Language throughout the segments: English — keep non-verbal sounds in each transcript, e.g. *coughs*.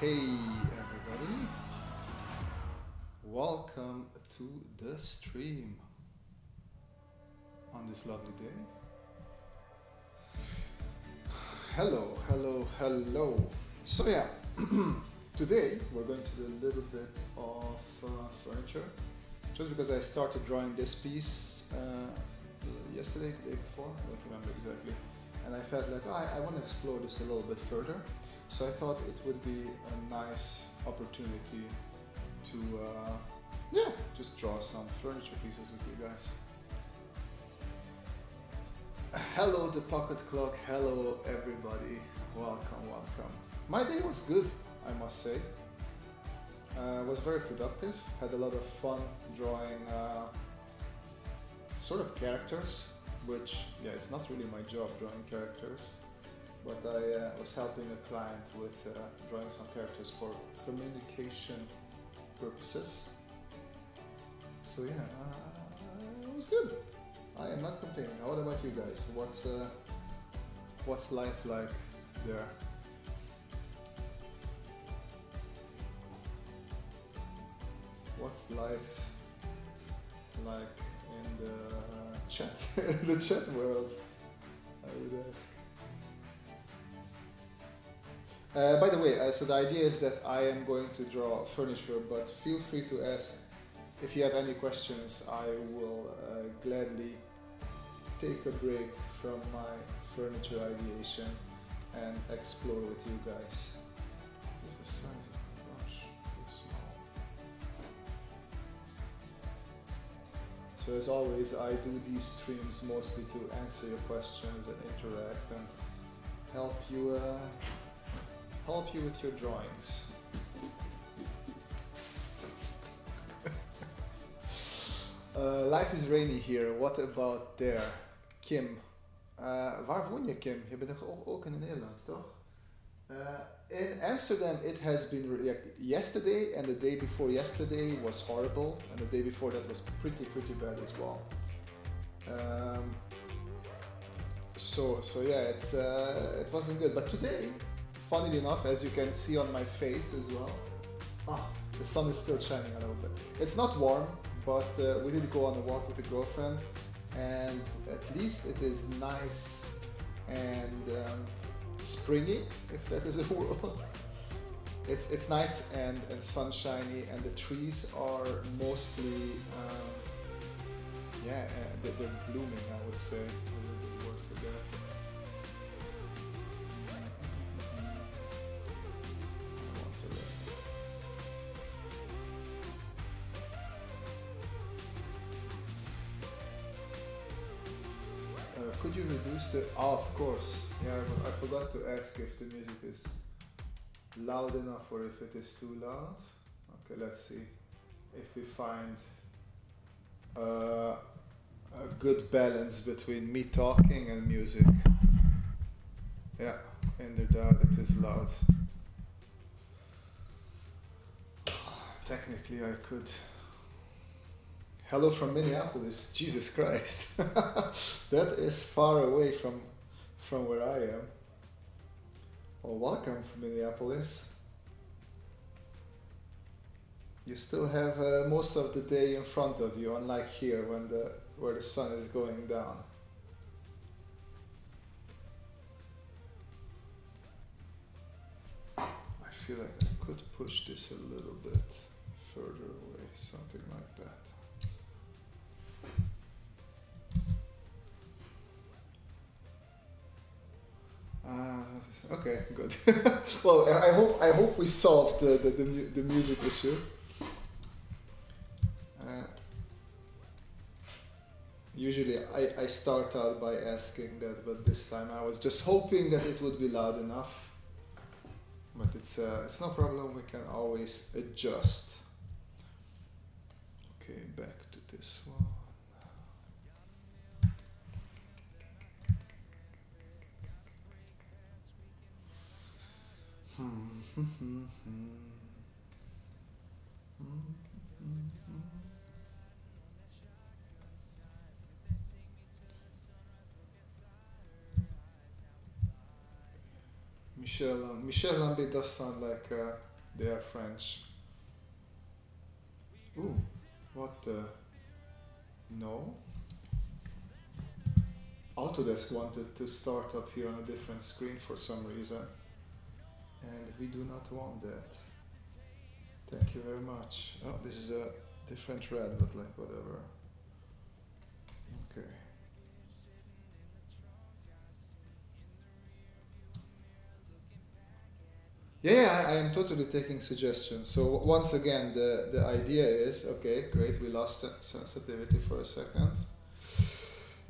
Hey everybody, welcome to the stream on this lovely day. Hello, hello, hello. So, yeah, *clears throat* today we're going to do a little bit of uh, furniture just because I started drawing this piece uh, yesterday, the day before, I don't remember exactly, and I felt like oh, I, I want to explore this a little bit further. So I thought it would be a nice opportunity to, uh, yeah, just draw some furniture pieces with you guys. Hello, the pocket clock. Hello, everybody. Welcome, welcome. My day was good, I must say. Uh, was very productive. Had a lot of fun drawing uh, sort of characters, which yeah, it's not really my job drawing characters but I uh, was helping a client with uh, drawing some characters for communication purposes. So yeah, uh, it was good. I am not complaining. What about you guys? What's uh, what's life like there? What's life like in the *laughs* chat, in the chat world? I would ask. Uh, by the way, uh, so the idea is that I am going to draw furniture, but feel free to ask if you have any questions. I will uh, gladly take a break from my furniture ideation and explore with you guys. Is the size of brush? Small. So as always, I do these streams mostly to answer your questions and interact and help you uh, help you with your drawings. *laughs* uh, life is rainy here. What about there? Kim. Uh, waar woon je, Kim? Je bent ook, ook in Nederland, toch? Uh, in Amsterdam, it has been yesterday and the day before yesterday was horrible, and the day before that was pretty pretty bad as well. Um, so so yeah, it's uh, it wasn't good. But today, funnily enough, as you can see on my face as well, ah, the sun is still shining a little bit. It's not warm, but uh, we did go on a walk with a girlfriend, and at least it is nice and um, springy, if that is a *laughs* word. It's, it's nice and, and sunshiny, and the trees are mostly, um, yeah, uh, they're, they're blooming, I would say. Could you reduce the... Oh, of course. Yeah, I forgot to ask if the music is loud enough or if it is too loud. Okay, let's see if we find uh, a good balance between me talking and music. Yeah, inderdaad, it is loud. *sighs* Technically, I could Hello from Minneapolis. Jesus Christ. *laughs* that is far away from from where I am. Well, welcome from Minneapolis. You still have uh, most of the day in front of you, unlike here when the where the sun is going down. I feel like I could push this a little bit further away, something Uh, okay, good. *laughs* well, I hope I hope we solved the the, the, mu the music issue. Uh, usually, I, I start out by asking that, but this time I was just hoping that it would be loud enough. But it's uh, it's no problem. We can always adjust. Okay, back to this one. Michel, uh, Michel Lambie does sound like a They are French. Ooh, what the? No. Autodesk wanted to start up here on a different screen for some reason. And we do not want that. Thank you very much. Oh, this is a different red, but like whatever. Okay. Yeah, I, I am totally taking suggestions. So once again, the, the idea is, okay, great, we lost sensitivity for a second.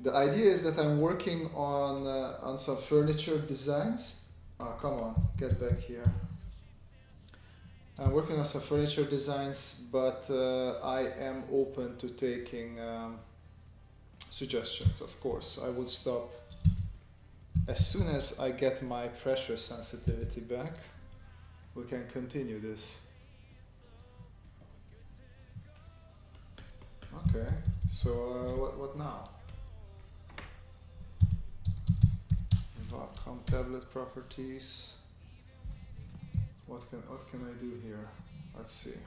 The idea is that I'm working on uh, on some furniture designs. Oh, come on, get back here. I'm working on some furniture designs, but uh, I am open to taking um, suggestions. Of course, I will stop as soon as I get my pressure sensitivity back. We can continue this. Okay, so uh, what what now? Tablet properties. What can what can I do here? Let's see.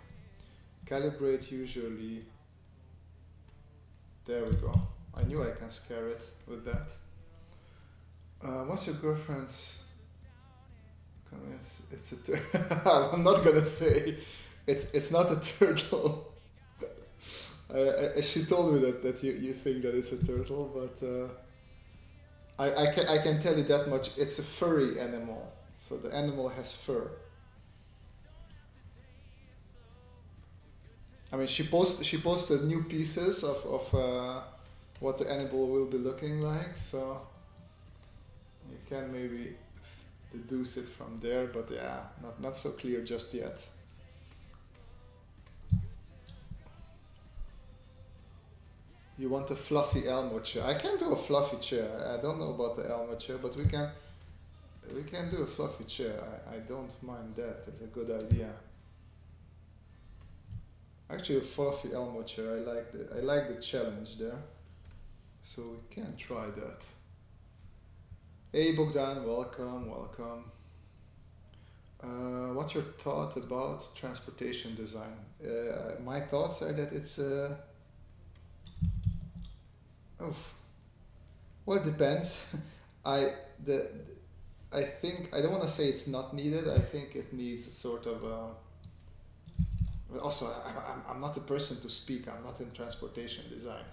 Calibrate usually. There we go. I knew I can scare it with that. Uh, what's your girlfriend's? It's, it's a tur- *laughs* I'm not gonna say. It's it's not a *laughs* turtle. *laughs* She told me that, that you, you think that it's a turtle, but uh, I, I, can, I can tell you that much. It's a furry animal. So the animal has fur. I mean, she post she posted new pieces of of uh, what the animal will be looking like. So you can maybe deduce it from there, but yeah, not not so clear just yet. You want a fluffy Elmo chair? I can do a fluffy chair. I don't know about the Elmo chair, but we can we can do a fluffy chair. I, I don't mind that. It's a good idea. Actually, a fluffy Elmo chair. I like the I like the challenge there. So we can try that. Hey Bogdan, welcome, welcome. Uh, what's your thought about transportation design? Uh, my thoughts are that it's uh, Oof. Well, it depends. *laughs* I the I think I don't want to say it's not needed. I think it needs a sort of. Uh, well, also, I, I'm I'm not the person to speak. I'm not in transportation design.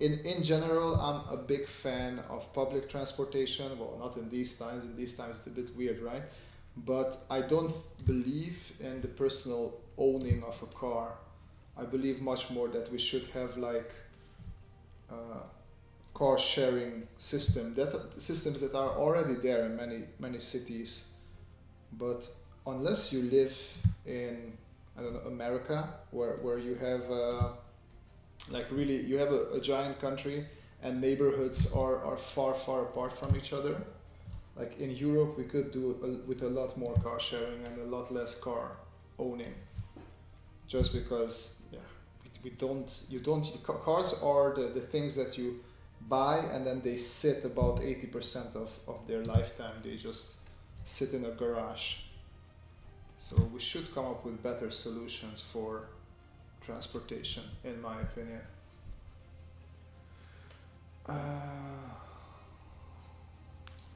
In in general, I'm a big fan of public transportation. Well, not in these times. In these times, it's a bit weird, right? But I don't believe in the personal owning of a car. I believe much more that we should have like. Uh, car sharing system that systems that are already there in many many cities. But unless you live in I don't know America where where you have uh, like really you have a, a giant country and neighborhoods are, are far far apart from each other like in Europe we could do a, with a lot more car sharing and a lot less car owning. Just because yeah we, we don't you don't cars are the, the things that you buy and then they sit about 80% of, of their lifetime. They just sit in a garage. So we should come up with better solutions for transportation in my opinion. Uh,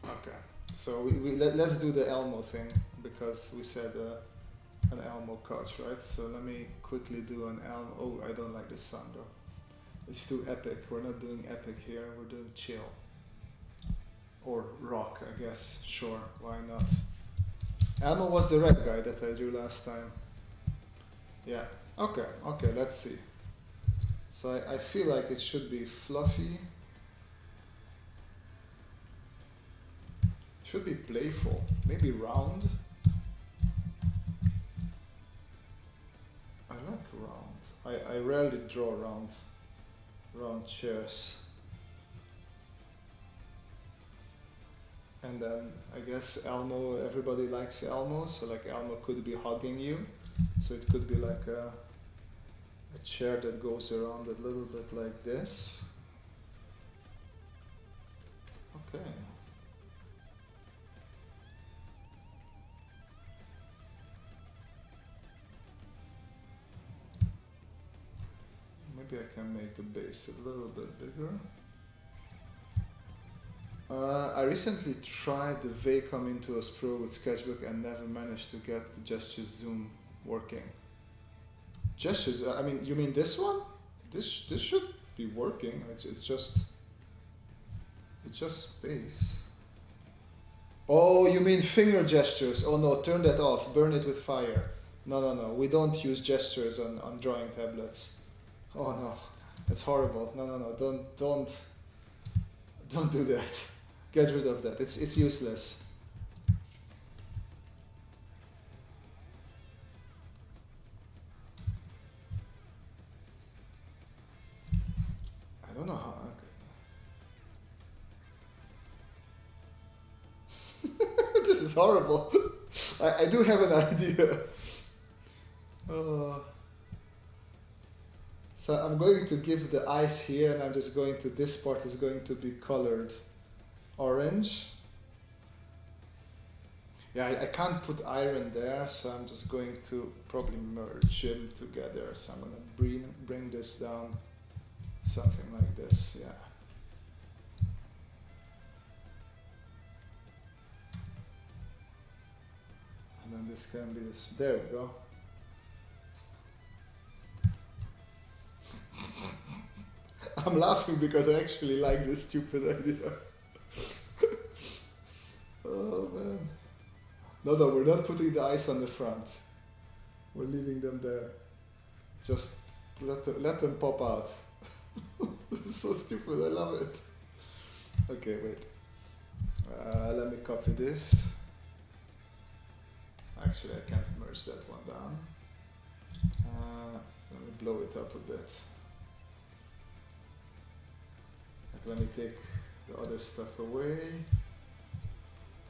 okay. So we, we let, let's do the elmo thing because we said uh, an elmo couch right? So let me quickly do an elmo. Oh i don't like the sound though it's too epic. We're not doing epic here, we're doing chill. Or rock, I guess. Sure, why not? Elmo was the red guy that I drew last time. Yeah, okay, okay, let's see. So I, I feel like it should be fluffy. Should be playful. Maybe round. I like round. I, I rarely draw rounds round chairs. And then I guess Elmo, everybody likes Elmo, so like Elmo could be hugging you. So it could be like a, a chair that goes around a little bit like this. Okay. Maybe I can make the base a little bit bigger. Uh, I recently tried the Wacom Intuos Pro with Sketchbook and never managed to get the gesture zoom working. Gestures, uh, I mean, you mean this one? This this should be working. It's, it's just it's just space. Oh, you mean finger gestures? Oh no, turn that off. Burn it with fire. No, no, no. We don't use gestures on, on drawing tablets. Oh no, that's horrible. No, no, no. Don't don't don't do that. Get rid of that. It's it's useless. I don't know how. *laughs* this is horrible. *laughs* I, I do have an *laughs* idea. Uh, so I'm going to give the eyes here and I'm just going to, this part is going to be colored orange. Yeah, I, I can't put iron there, so I'm just going to probably merge them together. So I'm gonna bring, bring this down, something like this, yeah. And then this can be this, there we go. *laughs* I'm laughing because I actually like this stupid idea. *laughs* oh man. No, no, we're not putting the eyes on the front. We're leaving them there. Just let them, let them pop out. *laughs* this is so stupid, I love it. Okay, wait. Uh, let me copy this. Actually, I can't merge that one down. Uh, let me blow it up a bit. Let me take the other stuff away.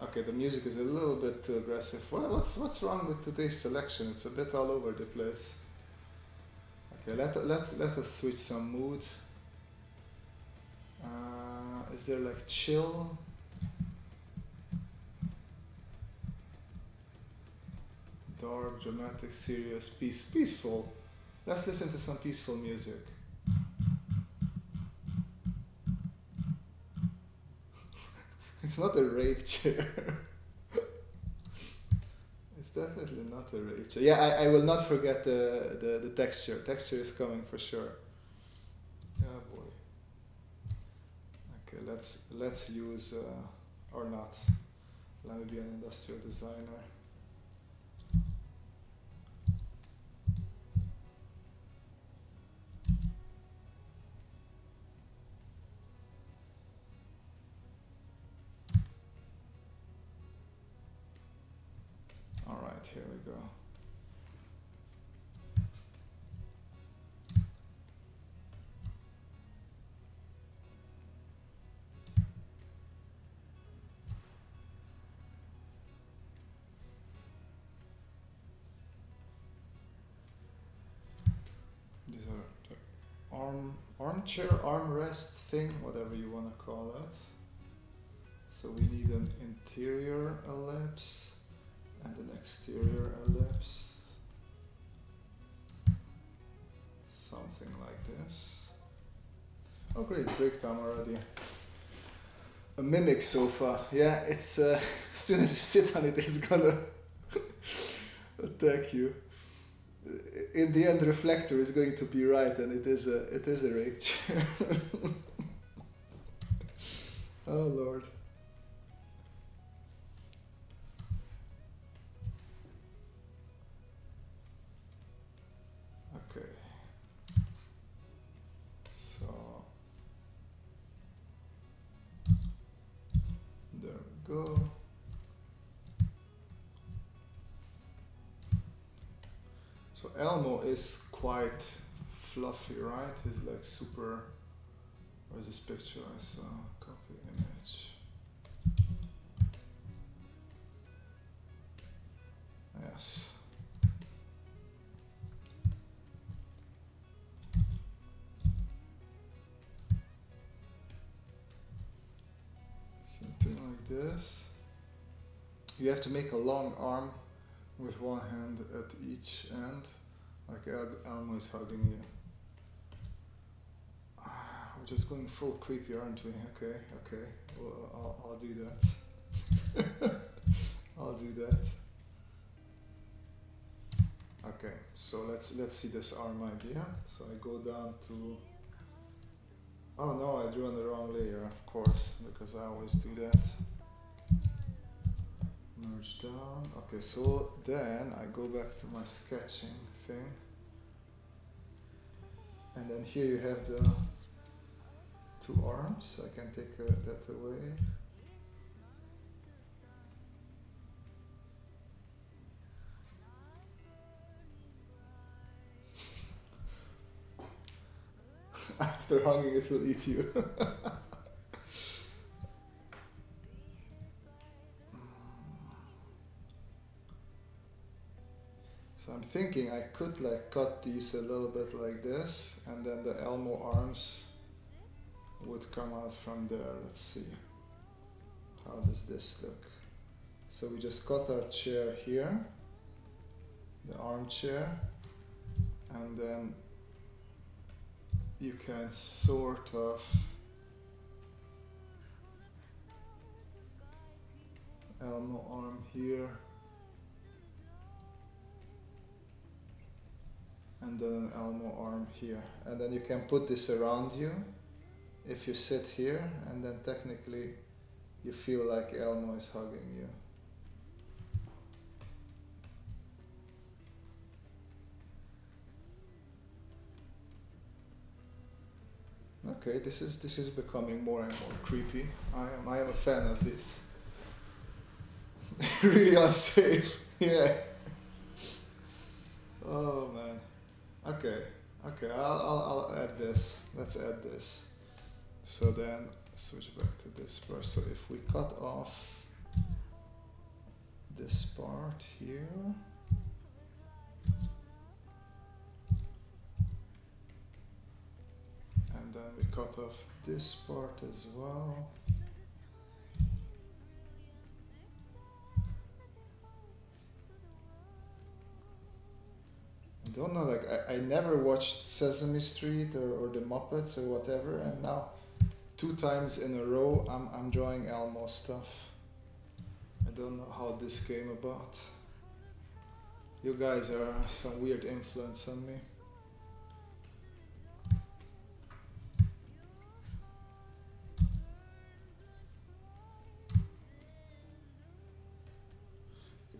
Okay, the music is a little bit too aggressive. What, what's what's wrong with today's selection? It's a bit all over the place. Okay, let let let us switch some mood. Uh, is there like chill? Dark, dramatic, serious, peace, peaceful. Let's listen to some peaceful music. *laughs* it's not a rave chair. *laughs* it's definitely not a rave chair. Yeah, I, I will not forget the, the, the texture. Texture is coming for sure. Yeah, boy. Okay, let's let's use uh, or not. Let me be an industrial designer. Arm armchair armrest thing, whatever you want to call it. So we need an interior ellipse and an exterior ellipse. Something like this. Oh great, break time already. A mimic sofa. Yeah, it's uh, *laughs* as soon as you sit on it, it's gonna *laughs* attack you. In the end, reflector is going to be right, and it is a it is a rape chair. *laughs* oh lord. Elmo is quite fluffy, right? He's like super. Where's this picture I saw? Copy image. Yes. Something like this. You have to make a long arm with one hand at each end, like El- Elmo is hugging you. *sighs* We're just going full creepy, aren't we? Okay, okay. Well, I'll, I'll do that. *laughs* I'll do that. Okay, so let's let's see this arm idea. So I go down to. Oh no, I drew on the wrong layer, of course, because I always do that. Merge down. Okay, so then I go back to my sketching thing. And then here you have the two arms. I can take uh, that away. *laughs* After hanging, it will eat you. *laughs* I'm thinking I could like cut these a little bit like this, and then the Elmo arms would come out from there. Let's see. How does this look? So we just cut our chair here, the armchair, and then you can sort of Elmo arm here and then an Elmo arm here and then you can put this around you if you sit here and then technically you feel like Elmo is hugging you Okay, this is this is becoming more and more creepy. I am I am a fan of this. *laughs* really unsafe. *laughs* yeah. Oh man. Okay. Okay. I'll, I'll I'll add this. Let's add this. So then switch back to this part. So if we cut off this part here. and then we cut off this part as well don't know like I, I never watched Sesame Street or, or the Muppets or whatever and now two times in a row I'm, I'm drawing Elmo stuff. I don't know how this came about. You guys are some weird influence on me.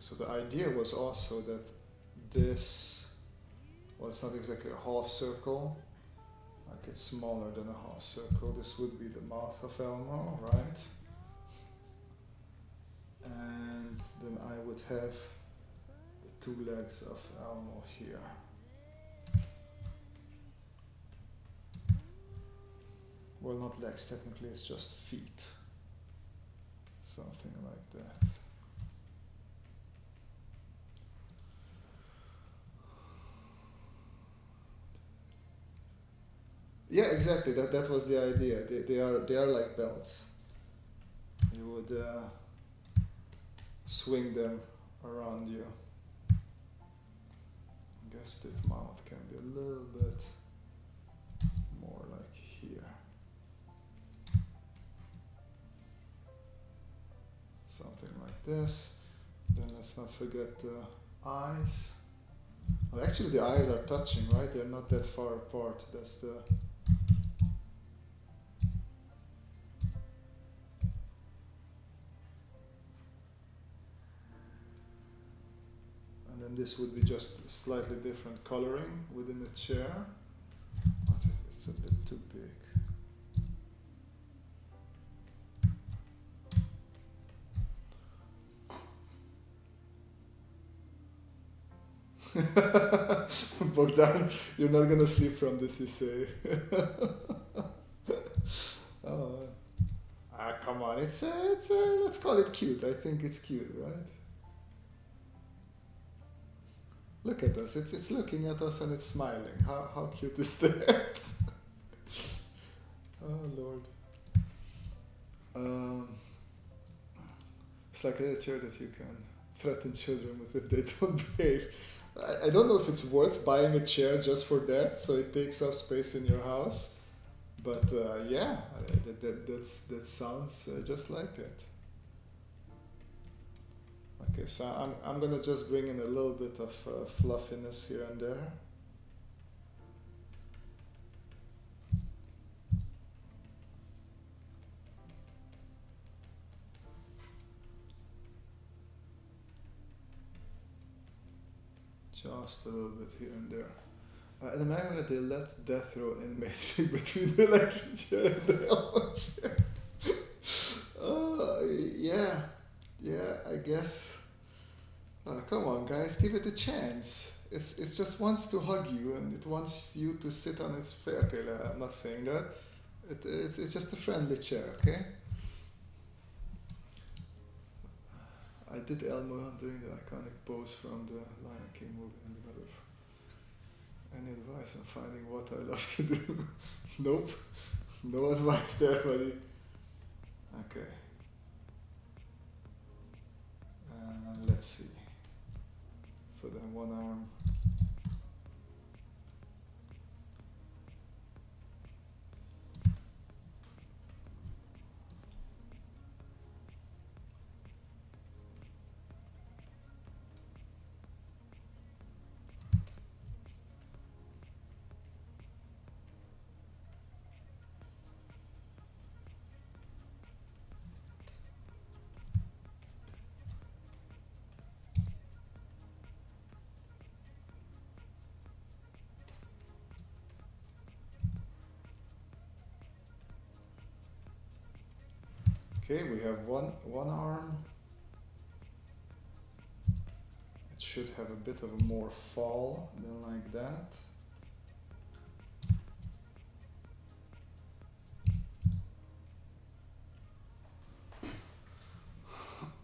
So the idea was also that this, well, it's not exactly a half circle, like it's smaller than a half circle. This would be the mouth of Elmo, right? And then I would have the two legs of Elmo here. Well, not legs, technically, it's just feet. Something like that. Yeah, exactly. That that was the idea. They, they are they are like belts. You would uh, swing them around you. I guess this mouth can be a little bit more like here. Something like this. Then let's not forget the eyes. Well, actually, the eyes are touching, right? They're not that far apart. That's the and this would be just slightly different coloring within the chair but it's a bit too big *laughs* Bogdan, you're not gonna sleep from this, you say. *laughs* oh, ah, come on, it's a, it's a, let's call it cute. I think it's cute, right? Look at us. It's, it's looking at us and it's smiling. How, how cute is that? *laughs* oh, Lord. Um, it's like a chair that you can threaten children with if they *laughs* don't behave. I, I don't know if it's worth buying a chair just for that, so it takes up space in your house. but uh, yeah, that, that, that's, that sounds uh, just like it. Okay, so I'm, I'm gonna just bring in a little bit of uh, fluffiness here and there. Just a little bit here and there. Uh, in America, they let death row inmates *laughs* pick between the electric chair and the *laughs* chair. *laughs* uh, yeah, yeah, I guess. Uh, come on, guys, give it a chance. It's it just wants to hug you and it wants you to sit on its face. Okay, I'm not saying that. It, it's, it's just a friendly chair, okay? I did Elmo doing the iconic pose from the Lion King movie and another. Any advice on finding what I love to do? *laughs* nope. No advice there, buddy. Okay. Let's see. So then one arm. Okay, we have one one arm. It should have a bit of a more fall than like that.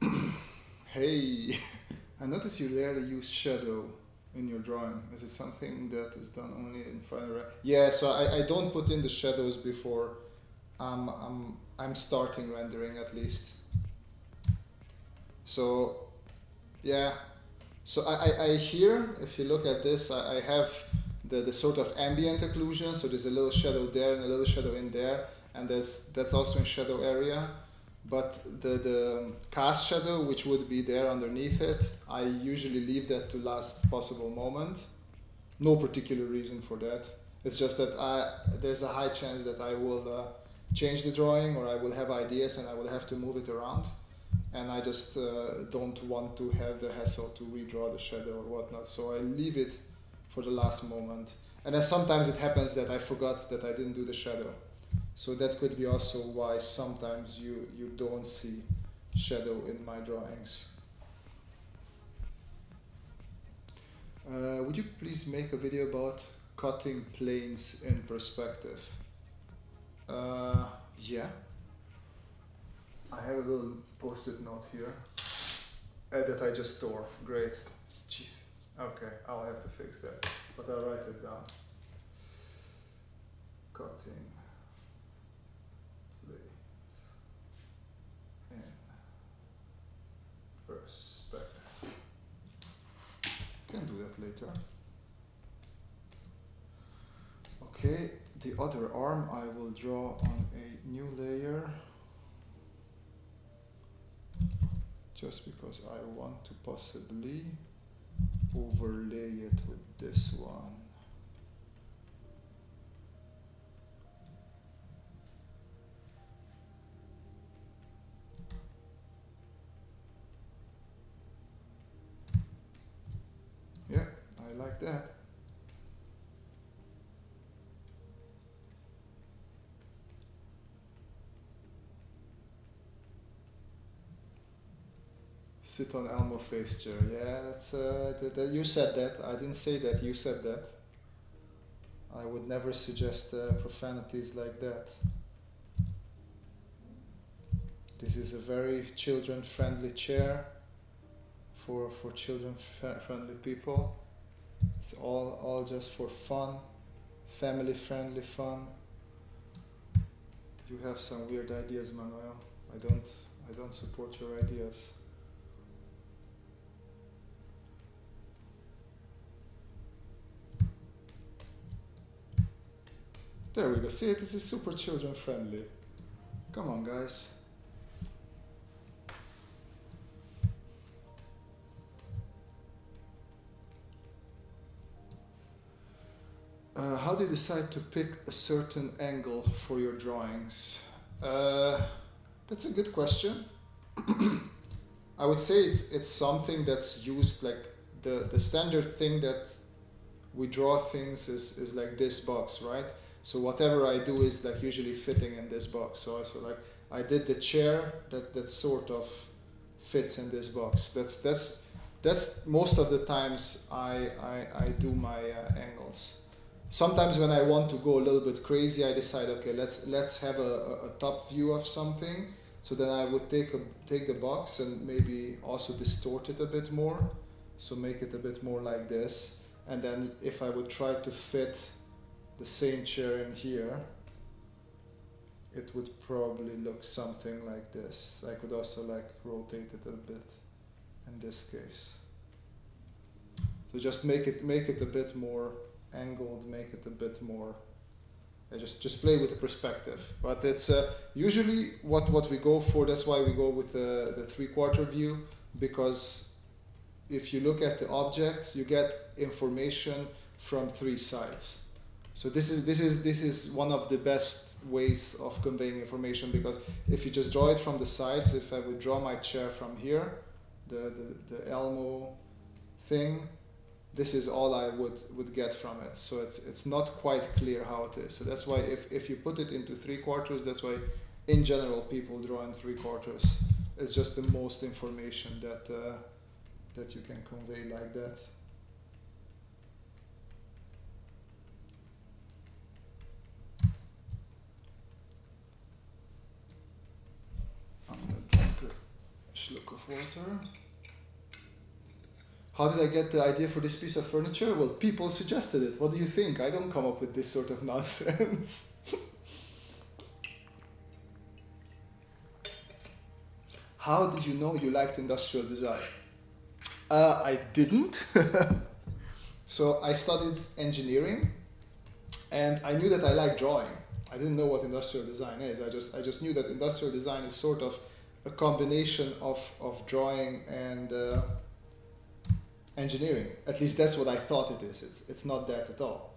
*coughs* hey, *laughs* I notice you rarely use shadow in your drawing. Is it something that is done only in Final Yeah, so I, I don't put in the shadows before I'm, I'm, I'm starting rendering at least. So, yeah. So I, I, I if you look at this, I, I have the, the sort of ambient occlusion. So there's a little shadow there and a little shadow in there. And there's, that's also in shadow area. But the, the cast shadow, which would be there underneath it, I usually leave that to last possible moment. No particular reason for that. It's just that I, there's a high chance that I will uh, change the drawing or I will have ideas and I will have to move it around. And I just uh, don't want to have the hassle to redraw the shadow or whatnot. So I leave it for the last moment. And then sometimes it happens that I forgot that I didn't do the shadow. So that could be also why sometimes you, you don't see shadow in my drawings. Uh, would you please make a video about cutting planes in perspective? Uh, yeah. I have a little post-it note here uh, that I just tore. Great. Jeez. Okay, I'll have to fix that, but I'll write it down. Cutting planes in perspective. Can do that later. Okay the other arm I will draw on a new layer just because I want to possibly overlay it with this one. Yeah, I like that. Sit on Elmo face chair. Yeah, that's uh, that, that, you said that. I didn't say that. You said that. I would never suggest uh, profanities like that. This is a very children-friendly chair for for children-friendly people. It's all all just for fun, family-friendly fun. You have some weird ideas, Manuel. I don't I don't support your ideas. There we go. See, this is super children friendly. Come on, guys. Uh, how do you decide to pick a certain angle for your drawings? Uh, that's a good question. *clears throat* I would say it's it's something that's used like the the standard thing that we draw things is, is like this box, right? So whatever I do is like usually fitting in this box. So I so like I did the chair that that sort of fits in this box. That's that's that's most of the times I I, I do my uh, angles. Sometimes when I want to go a little bit crazy, I decide okay let's let's have a, a, a top view of something. So then I would take a take the box and maybe also distort it a bit more. So make it a bit more like this and then if I would try to fit the same chair in here it would probably look something like this. I could also like rotate it a bit in this case. So just make it make it a bit more angled make it a bit more I just just play with the perspective. But it's uh, usually what what we go for that's why we go with the, the three quarter view because if you look at the objects, you get information from three sides. So this is this is this is one of the best ways of conveying information because if you just draw it from the sides, if I would draw my chair from here, the, the, the Elmo thing, this is all I would, would get from it. So it's it's not quite clear how it is. So that's why if, if you put it into three quarters, that's why in general people draw in three quarters. It's just the most information that uh, that you can convey like that. I'm gonna drink slurp of water. How did I get the idea for this piece of furniture? Well, people suggested it. What do you think? I don't come up with this sort of *laughs* nonsense. How did you know you liked industrial design? Uh, I didn't. *laughs* so I studied engineering, and I knew that I liked drawing. I didn't know what industrial design is. I just I just knew that industrial design is sort of a combination of of drawing and uh, engineering. At least that's what I thought it is. It's it's not that at all,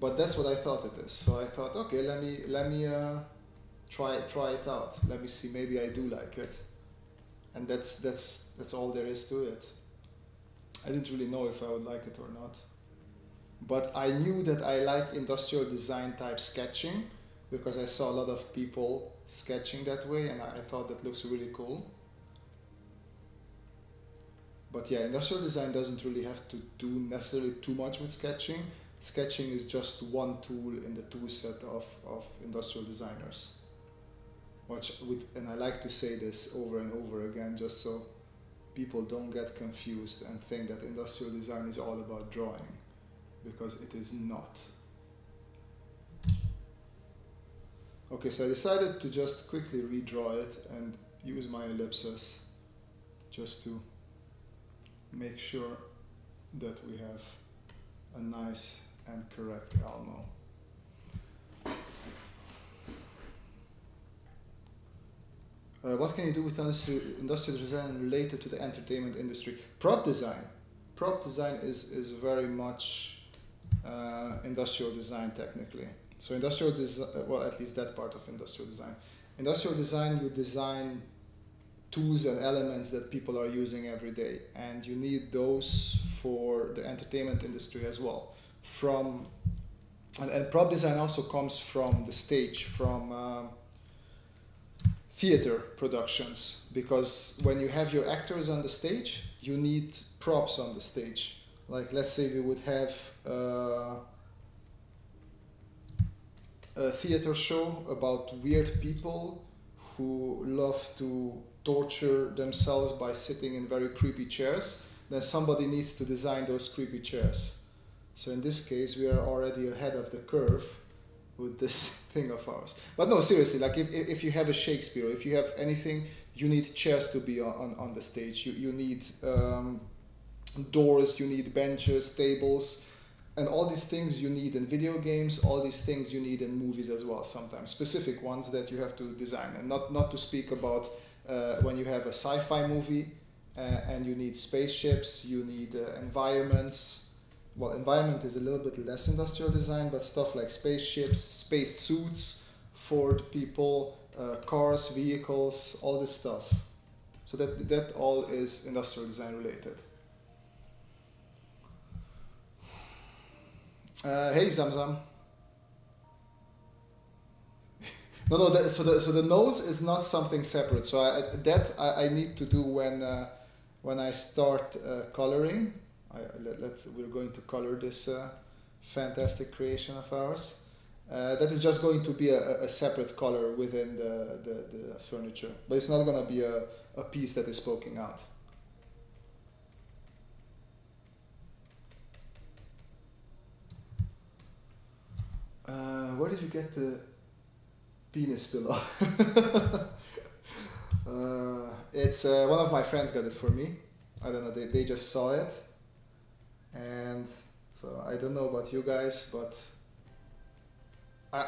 but that's what I thought it is. So I thought, okay, let me let me uh, try try it out. Let me see. Maybe I do like it, and that's that's that's all there is to it. I didn't really know if I would like it or not. But I knew that I like industrial design type sketching because I saw a lot of people sketching that way and I thought that looks really cool. But yeah, industrial design doesn't really have to do necessarily too much with sketching. Sketching is just one tool in the tool set of, of industrial designers. Which with, and I like to say this over and over again just so people don't get confused and think that industrial design is all about drawing because it is not. Okay, so I decided to just quickly redraw it and use my ellipsis just to make sure that we have a nice and correct Elmo. Uh, what can you do with industrial design related to the entertainment industry? Prop design. Prop design is, is very much uh, industrial design technically. So industrial design, well, at least that part of industrial design. Industrial design, you design tools and elements that people are using every day, and you need those for the entertainment industry as well. From and, and prop design also comes from the stage, from uh, theater productions because when you have your actors on the stage, you need props on the stage. Like let's say we would have uh, a theater show about weird people who love to torture themselves by sitting in very creepy chairs, then somebody needs to design those creepy chairs. So in this case, we are already ahead of the curve with this *laughs* thing of ours. But no, seriously, like if, if you have a Shakespeare, if you have anything, you need chairs to be on, on, the stage. You, you need um, doors, you need benches, tables. And all these things you need in video games, all these things you need in movies as well. Sometimes specific ones that you have to design, and not not to speak about uh, when you have a sci-fi movie uh, and you need spaceships, you need uh, environments. Well, environment is a little bit less industrial design, but stuff like spaceships, space suits for people, uh, cars, vehicles, all this stuff. So that that all is industrial design related. Uh, hey Zamzam. *laughs* no, no. That, so the so the nose is not something separate. So I, that I, I need to do when uh, when I start uh, coloring. I, let, us we're going to color this uh, fantastic creation of ours. Uh, that is just going to be a, a separate color within the, the, the furniture, but it's not going to be a, a piece that is poking out. Uh, where did you get the penis pillow? *laughs* uh, it's uh, one of my friends got it for me. I don't know. They they just saw it, and so I don't know about you guys, but I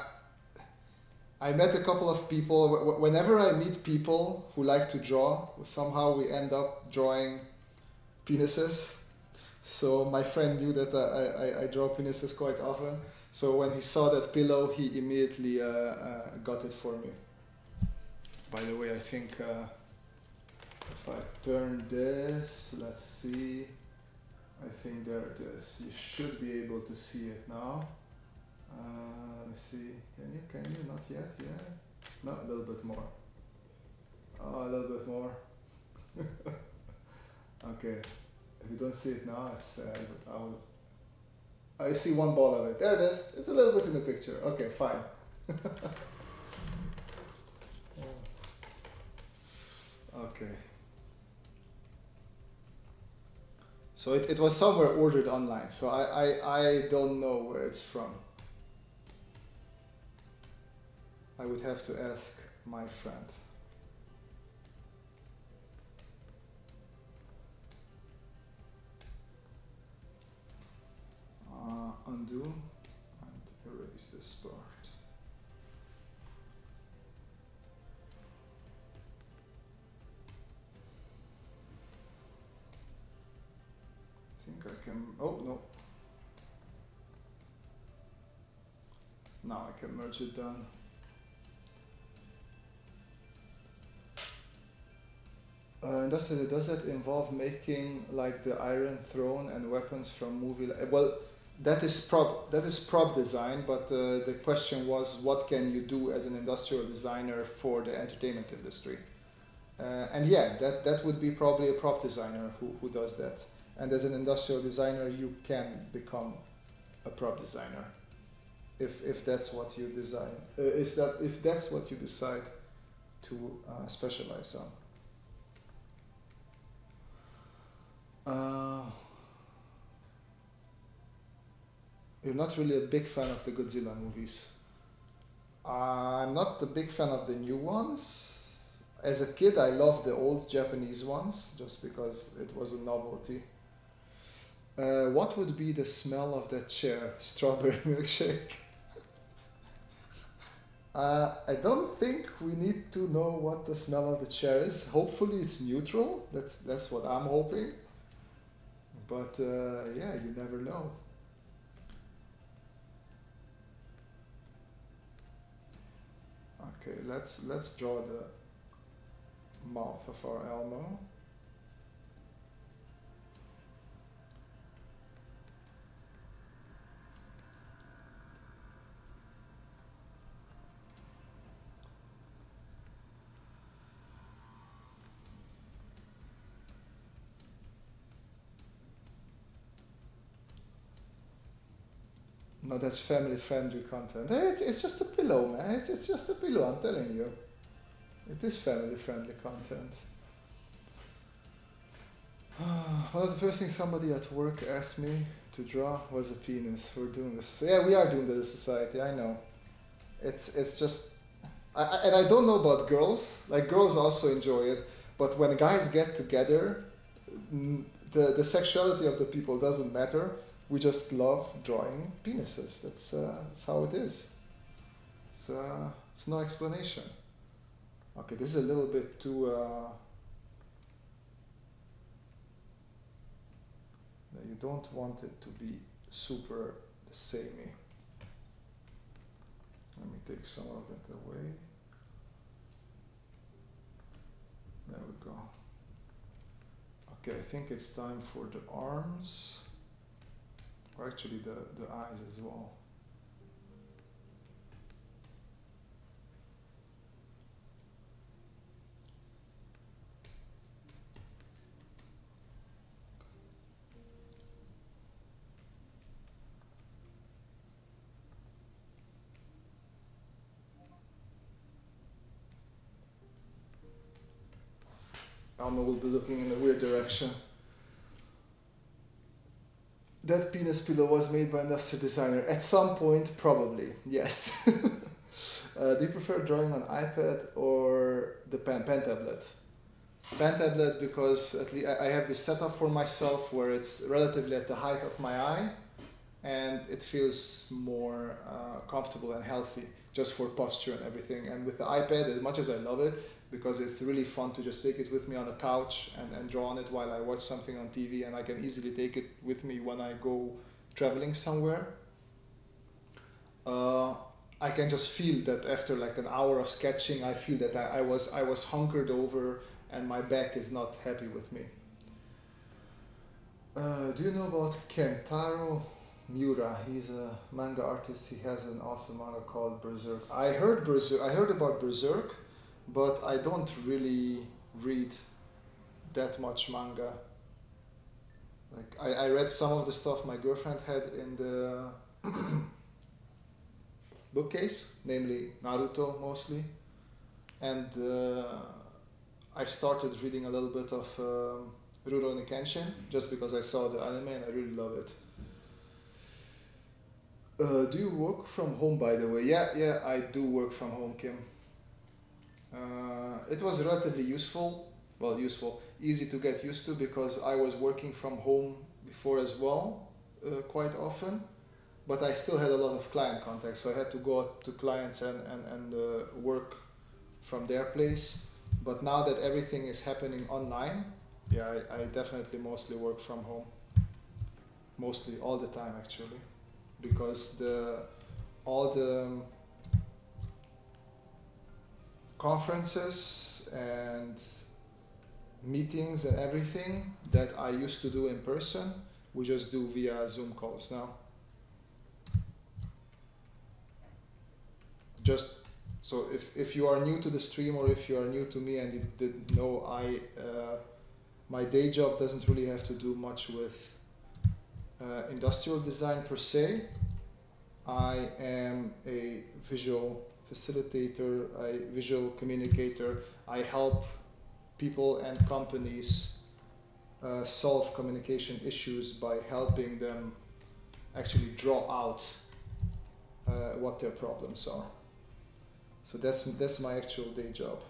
I met a couple of people. Whenever I meet people who like to draw, somehow we end up drawing penises. So my friend knew that I, I, I draw penises quite often. So when he saw that pillow, he immediately uh, uh, got it for me. By the way, I think uh, if I turn this, let's see. I think there it is. You should be able to see it now. Uh, let me see. Can you? Can you? Not yet. Yeah. No, a little bit more. Oh, a little bit more. *laughs* okay. If you don't see it now, it's sad, but I will Oh, I see one ball of it. There it is. It's a little bit in the picture. Okay, fine. *laughs* okay. So it, it was somewhere ordered online, so I, I, I don't know where it's from. I would have to ask my friend. Uh, undo and erase this part. I think I can, oh no. Now I can merge it down. Uh, does it does it involve making like the Iron Throne and weapons from movie? Well, that is prop that is prop design but uh, the question was what can you do as an industrial designer for the entertainment industry? Uh, and yeah that that would be probably a prop designer who, who does that. And as an industrial designer you can become a prop designer if if that's what you design uh, is that if that's what you decide to uh, specialize on uh, you're not really a big fan of the Godzilla movies. I'm not a big fan of the new ones. As a kid, I loved the old Japanese ones just because it was a novelty. Uh, what would be the smell of that chair? *laughs* Strawberry milkshake. *laughs* uh, I don't think we need to know what the smell of the chair is. Hopefully, it's neutral. That's that's what I'm hoping. But uh, yeah, you never know. Okay, let's let's draw the mouth of our Elmo. No, that's family friendly content. It's, it's just a pillow, man. It's, it's just a pillow, I'm telling you. It is family friendly content. *sighs* well, the first thing somebody at work asked me to draw was a penis. We're doing this. Yeah, we are doing this society, I know. It's, it's just. I, I, and I don't know about girls. Like, girls also enjoy it. But when guys get together, the, the sexuality of the people doesn't matter we just love drawing penises. That's uh, that's how it is. It's uh, it's no explanation. Okay, this is a little bit too. Uh, you don't want it to be super samey. Let me take some of that away. There we go. Okay, I think it's time for the arms, or actually the, the eyes as well. Alma will be looking in a weird direction. That penis pillow was made by an industrial designer. At some point, probably, yes. *laughs* uh, do you prefer drawing on iPad or the pen, pen tablet? Pen tablet because at least I have this setup for myself where it's relatively at the height of my eye and it feels more uh, comfortable and healthy just for posture and everything. And with the iPad, as much as I love it, because it's really fun to just take it with me on the couch and, and draw on it while I watch something on TV, and I can easily take it with me when I go traveling somewhere. Uh, I can just feel that after like an hour of sketching, I feel that I, I was I was hunkered over and my back is not happy with me. Uh, do you know about Kentaro Miura? He's a manga artist. He has an awesome manga called Berserk. I heard Berserk. I heard about Berserk but I don't really read that much manga. Like I, I read some of the stuff my girlfriend had in the *coughs* bookcase, namely Naruto mostly, and uh, I started reading a little bit of um, Rurouni Kenshin just because I saw the anime and I really love it. Uh, do you work from home, by the way? Yeah, yeah, I do work from home, Kim. Uh, it was relatively useful, well, useful, easy to get used to because I was working from home before as well, uh, quite often, but I still had a lot of client contact, so I had to go out to clients and, and, and uh, work from their place. But now that everything is happening online, yeah, I, I definitely mostly work from home. Mostly all the time actually, because the all the conferences and meetings and everything that I used to do in person, we just do via Zoom calls now. Just so if, if you are new to the stream or if you are new to me and you didn't know, I uh, my day job doesn't really have to do much with uh, industrial design per se. I am a visual facilitator, a visual communicator. I help people and companies uh, solve communication issues by helping them actually draw out uh, what their problems are. So that's that's my actual day job.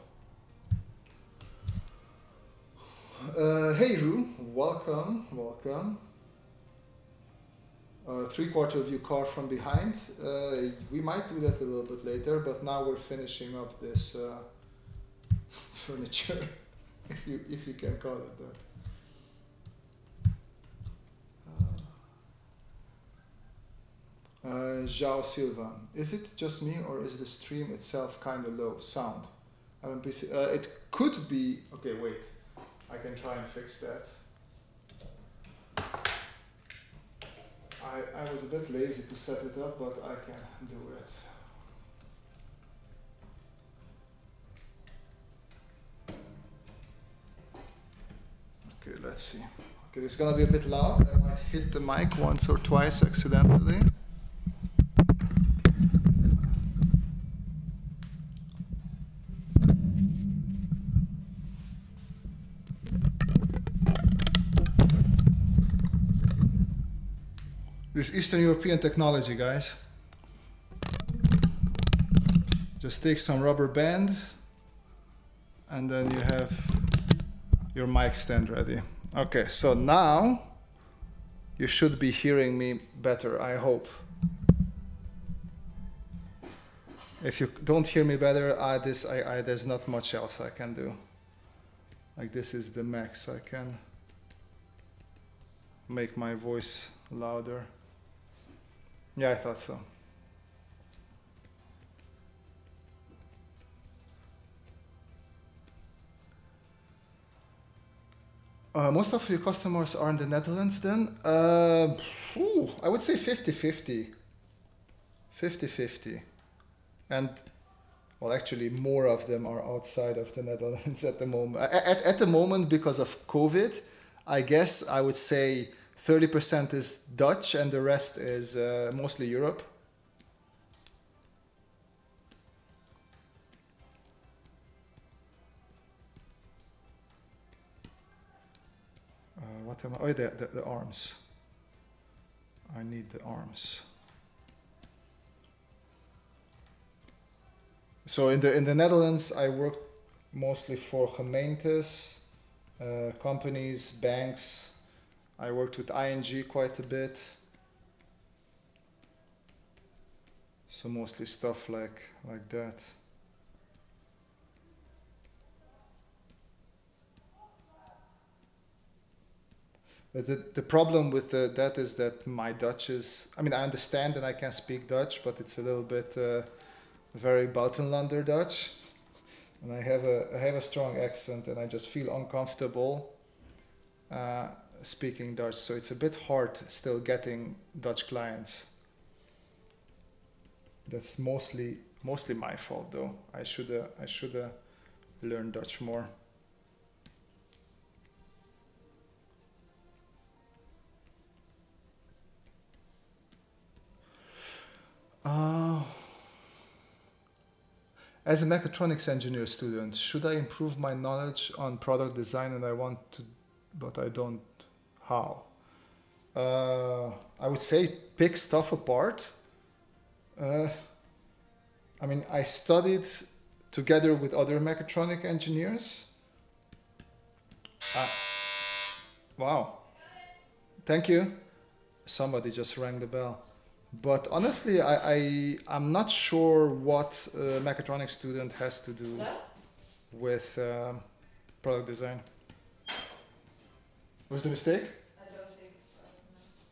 Uh, hey Ru, welcome, welcome uh, three quarter view car from behind. Uh, we might do that a little bit later, but now we're finishing up this uh, *laughs* furniture, *laughs* if you if you can call it that. Uh, uh João Silva, is it just me or is the stream itself kind of low sound? I'm Uh, it could be. Okay, wait. I can try and fix that. I, I was a bit lazy to set it up, but I can do it. Okay, let's see. Okay, it's gonna be a bit loud. I might hit the mic once or twice accidentally. This Eastern European technology, guys. Just take some rubber band and then you have your mic stand ready. Okay, so now you should be hearing me better, I hope. If you don't hear me better, I, this, I, I, there's not much else I can do. Like this is the max I can make my voice louder. Yeah, I thought so. Uh, most of your customers are in the Netherlands then? Uh, I would say 50 50. 50 50. And, well, actually, more of them are outside of the *laughs* Netherlands at the moment. At, at the moment, because of COVID, I guess I would say 30% is Dutch and the rest is uh, mostly Europe. Uh, what am I? Oh, the, the, the arms. I need the arms. So in the in the Netherlands, I worked mostly for gemeentes, uh, companies, banks, I worked with ING quite a bit. So mostly stuff like like that. But the, the problem with the, that is that my Dutch is, I mean, I understand and I can speak Dutch, but it's a little bit uh, very Buitenlander Dutch. And I have a, I have a strong accent and I just feel uncomfortable. Uh, speaking Dutch, so it's a bit hard still getting Dutch clients. That's mostly mostly my fault though. I should I should learn Dutch more. Uh, as a mechatronics engineer student, should I improve my knowledge on product design and I want to, but I don't how? Uh, I would say pick stuff apart. Uh, I mean, I studied together with other mechatronic engineers. Uh, wow. Thank you. Somebody just rang the bell. But honestly, I, I, I'm not sure what a mechatronics student has to do with um, product design. Was the mistake?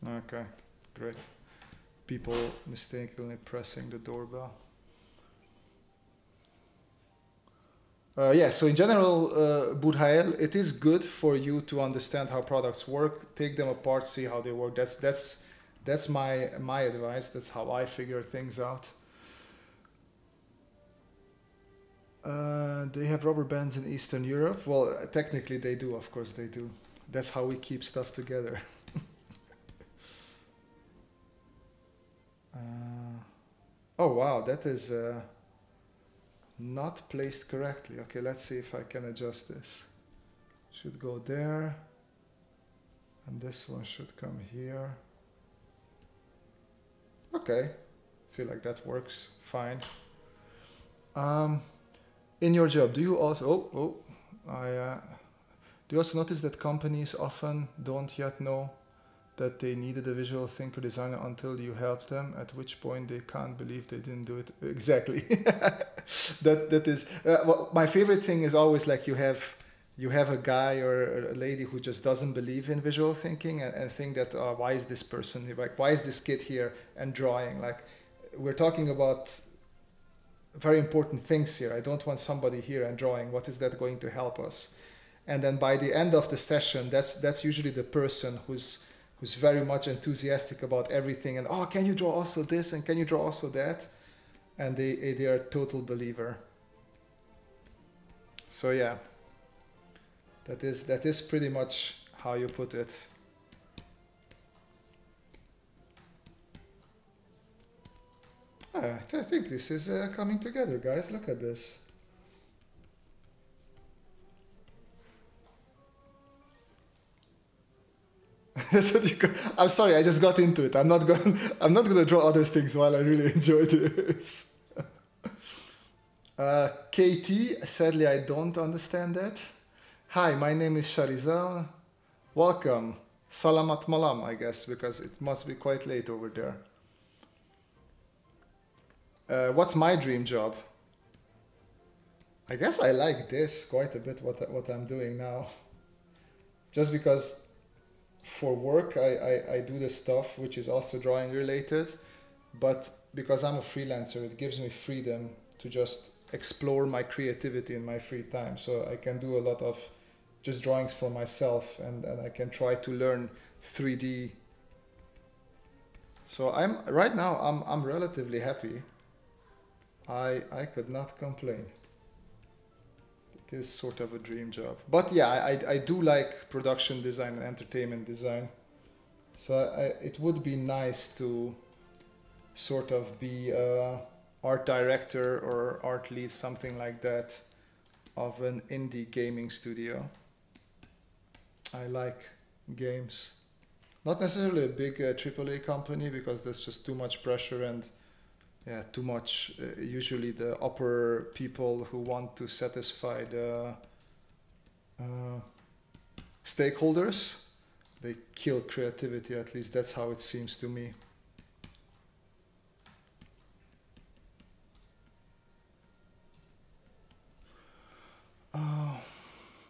Okay, great. People mistakenly pressing the doorbell. Uh, yeah, so in general, uh, it is good for you to understand how products work, take them apart, see how they work. That's that's that's my my advice. That's how I figure things out. Uh, they have rubber bands in Eastern Europe. Well, technically they do. Of course they do. That's how we keep stuff together. *laughs* Uh, oh wow, that is uh, not placed correctly. Okay, let's see if I can adjust this. Should go there. And this one should come here. Okay, feel like that works fine. Um, in your job, do you also, oh, oh, I, uh, do you also notice that companies often don't yet know that they needed a visual thinker designer until you help them at which point they can't believe they didn't do it? *laughs* Exactly. *laughs* That that is uh, well, my favorite thing is always like you have you have a guy or a lady who just doesn't believe in visual thinking and, and think that oh, why is this person like why is this kid here and drawing? Like we're talking about very important things here. I don't want somebody here and drawing. What is that going to help us and then by the end of the session that's that's usually the person who's who's very much enthusiastic about everything and oh can you draw also this and can you draw also that? And they they are total believer. So yeah. That is that is pretty much how you put it. Ah, I think this is uh, coming together guys. Look at this *laughs* I'm sorry, I just got into it. I'm not going. *laughs* I'm not going to draw other things while I really *laughs* enjoy this. uh, KT, sadly, I don't understand that. Hi, my name is Sharizal. Welcome. Salamat malam, I guess, because it must be quite late over there. Uh, what's my dream job? I guess I like this quite a bit. What what I'm doing now, just because for work I, I, I do the stuff which is also drawing related, but because I'm a freelancer, it gives me freedom to just explore my creativity in my free time. So I can do a lot of just drawings for myself, and, and I can try to learn 3D. So I'm right now I'm I'm relatively happy. I I could not complain it is sort of a dream job. But yeah, I, I do like production design and entertainment design. So I, it would be nice to sort of be a art director or art lead, something like that, of an indie gaming studio. I like games. Not necessarily a big uh, AAA company because there's just too much pressure and yeah, too much. Uh, usually, the upper people who want to satisfy the uh, stakeholders, they kill creativity. At least that's how it seems to me. Oh,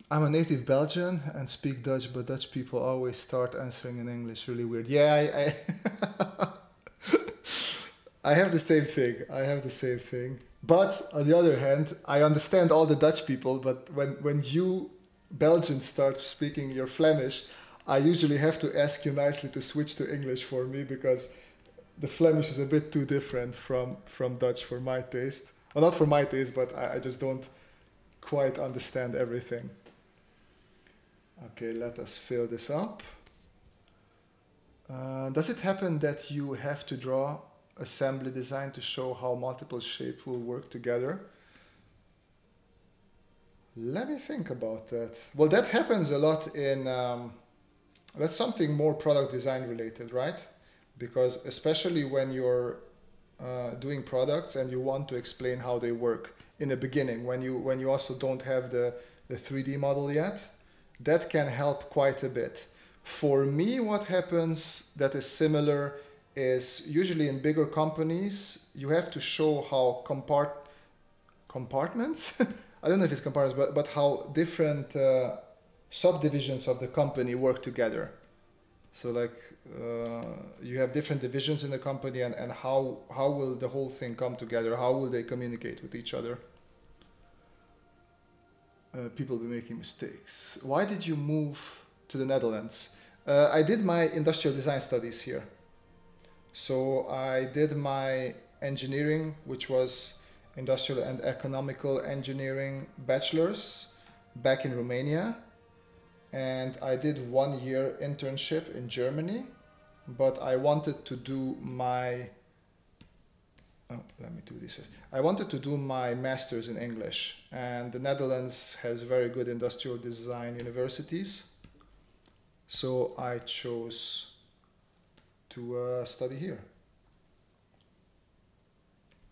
I'm a native Belgian and speak Dutch, but Dutch people always start answering in English. Really weird. Yeah, I, I *laughs* I have the same thing. I have the same thing. But on the other hand, I understand all the Dutch people. But when when you Belgians start speaking your Flemish, I usually have to ask you nicely to switch to English for me because the Flemish is a bit too different from from Dutch for my taste. Well, not for my taste, but I, I just don't quite understand everything. Okay, let us fill this up. Uh, does it happen that you have to draw assembly design to show how multiple shapes will work together. Let me think about that. Well, that happens a lot in, um, that's something more product design related, right? Because especially when you're uh, doing products and you want to explain how they work in the beginning, when you, when you also don't have the, the 3D model yet, that can help quite a bit. For me, what happens that is similar is usually in bigger companies, you have to show how compart compartments, *laughs* I don't know if it's compartments, but, but how different uh, subdivisions of the company work together. So like uh, you have different divisions in the company and, and how, how will the whole thing come together? How will they communicate with each other? Uh, people be making mistakes. Why did you move to the Netherlands? Uh, I did my industrial design studies here. So I did my engineering, which was industrial and economical engineering bachelor's back in Romania. And I did one year internship in Germany, but I wanted to do my oh, let me do this. I wanted to do my master's in English, and the Netherlands has very good industrial design universities. So I chose to uh, study here.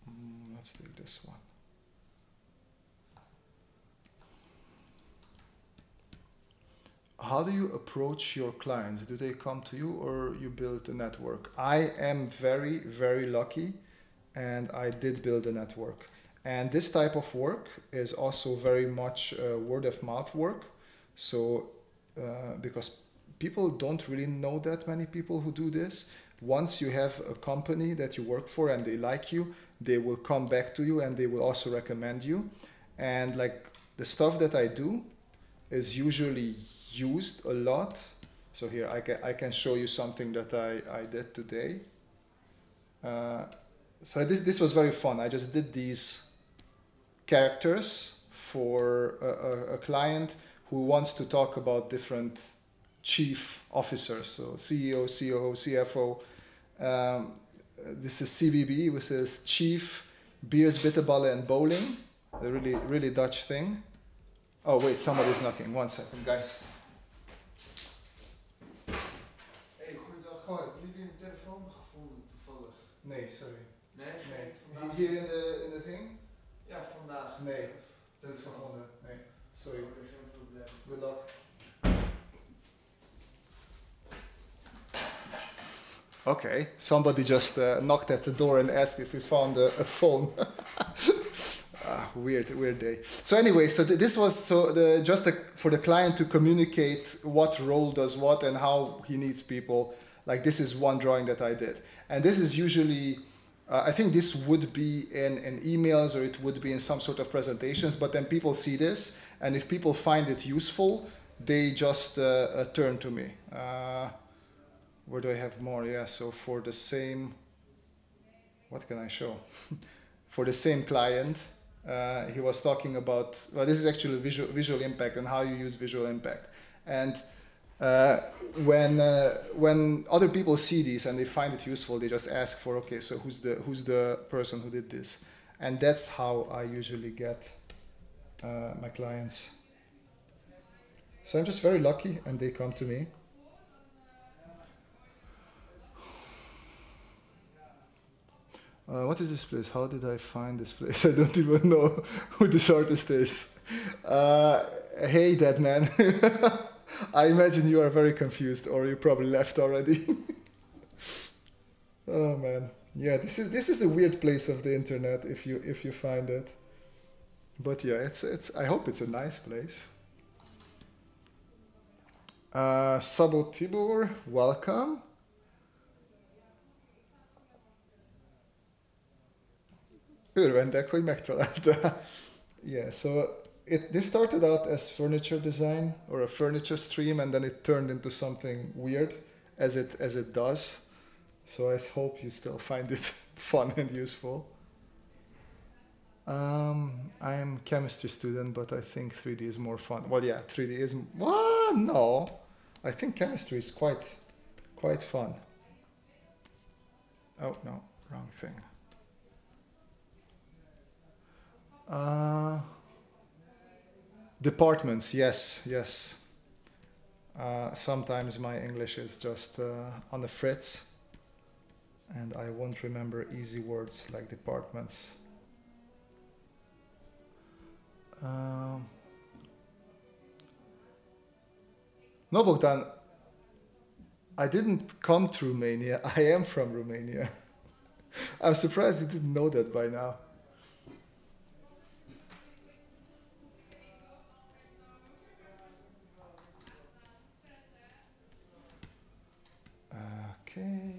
Mm, let's take this one. How do you approach your clients? Do they come to you or you build a network? I am very, very lucky and I did build a network. And this type of work is also very much uh, word of mouth work. So, uh, because people don't really know that many people who do this. Once you have a company that you work for and they like you, they will come back to you and they will also recommend you. And like the stuff that I do is usually used a lot. So here I can, I can show you something that I, I did today. Uh, so this, this was very fun. I just did these characters for a, a, a client who wants to talk about different chief officers, so CEO, COO, CFO. Um, this is CBB, which is Chief Beers, Bitterballen and Bowling. A really, really Dutch thing. Oh wait, somebody's knocking. One second, guys. Hey, goedendag. Hoi. Hebben jullie een telefoon gevonden toevallig? Nee, sorry. Nee, Nee. vandaag. Hier in de, in de thing? Ja, vandaag. Nee. Dat is gevonden. Nee, sorry. Oké, geen probleem. Good luck. Okay, somebody just uh, knocked at the door and asked if we found a, a phone. *laughs* ah, weird, weird day. So anyway, so th- this was so the, just a, for the client to communicate what role does what and how he needs people. Like this is one drawing that I did, and this is usually. Uh, I think this would be in, in emails or it would be in some sort of presentations, but then people see this, and if people find it useful, they just uh, uh, turn to me. Where do I have more? Yeah, so for the same, what can I show? *laughs* for the same client, uh, he was talking about, well, this is actually visual, visual impact and how you use visual impact. And uh, when, uh, when other people see these and they find it useful, they just ask for, okay, so who's the, who's the person who did this? And that's how I usually get uh, my clients. So I'm just very lucky and they come to me. Uh, what is this place? How did I find this place? *laughs* I don't even know who the shortest is. Uh, hey, dead man. *laughs* I imagine you are very confused, or you probably left already. *laughs* oh man, yeah. This is this is a weird place of the internet if you if you find it. But yeah, it's it's. I hope it's a nice place. Uh, Sabo welcome. Örvendek, hogy megtalálta. yeah, so it this started out as furniture design or a furniture stream, and then it turned into something weird, as it as it does. So I hope you still find it *laughs* fun and useful. Um, I am chemistry student, but I think 3D is more fun. Well, yeah, 3D is. What? No, I think chemistry is quite, quite fun. Oh no, wrong thing. Uh, departments, yes, yes. Uh, sometimes my English is just uh, on the fritz, and I won't remember easy words like departments. Um, no, Bogdan, I didn't come to Romania. *laughs* I am from Romania. *laughs* I'm surprised you didn't know that by now. Okay.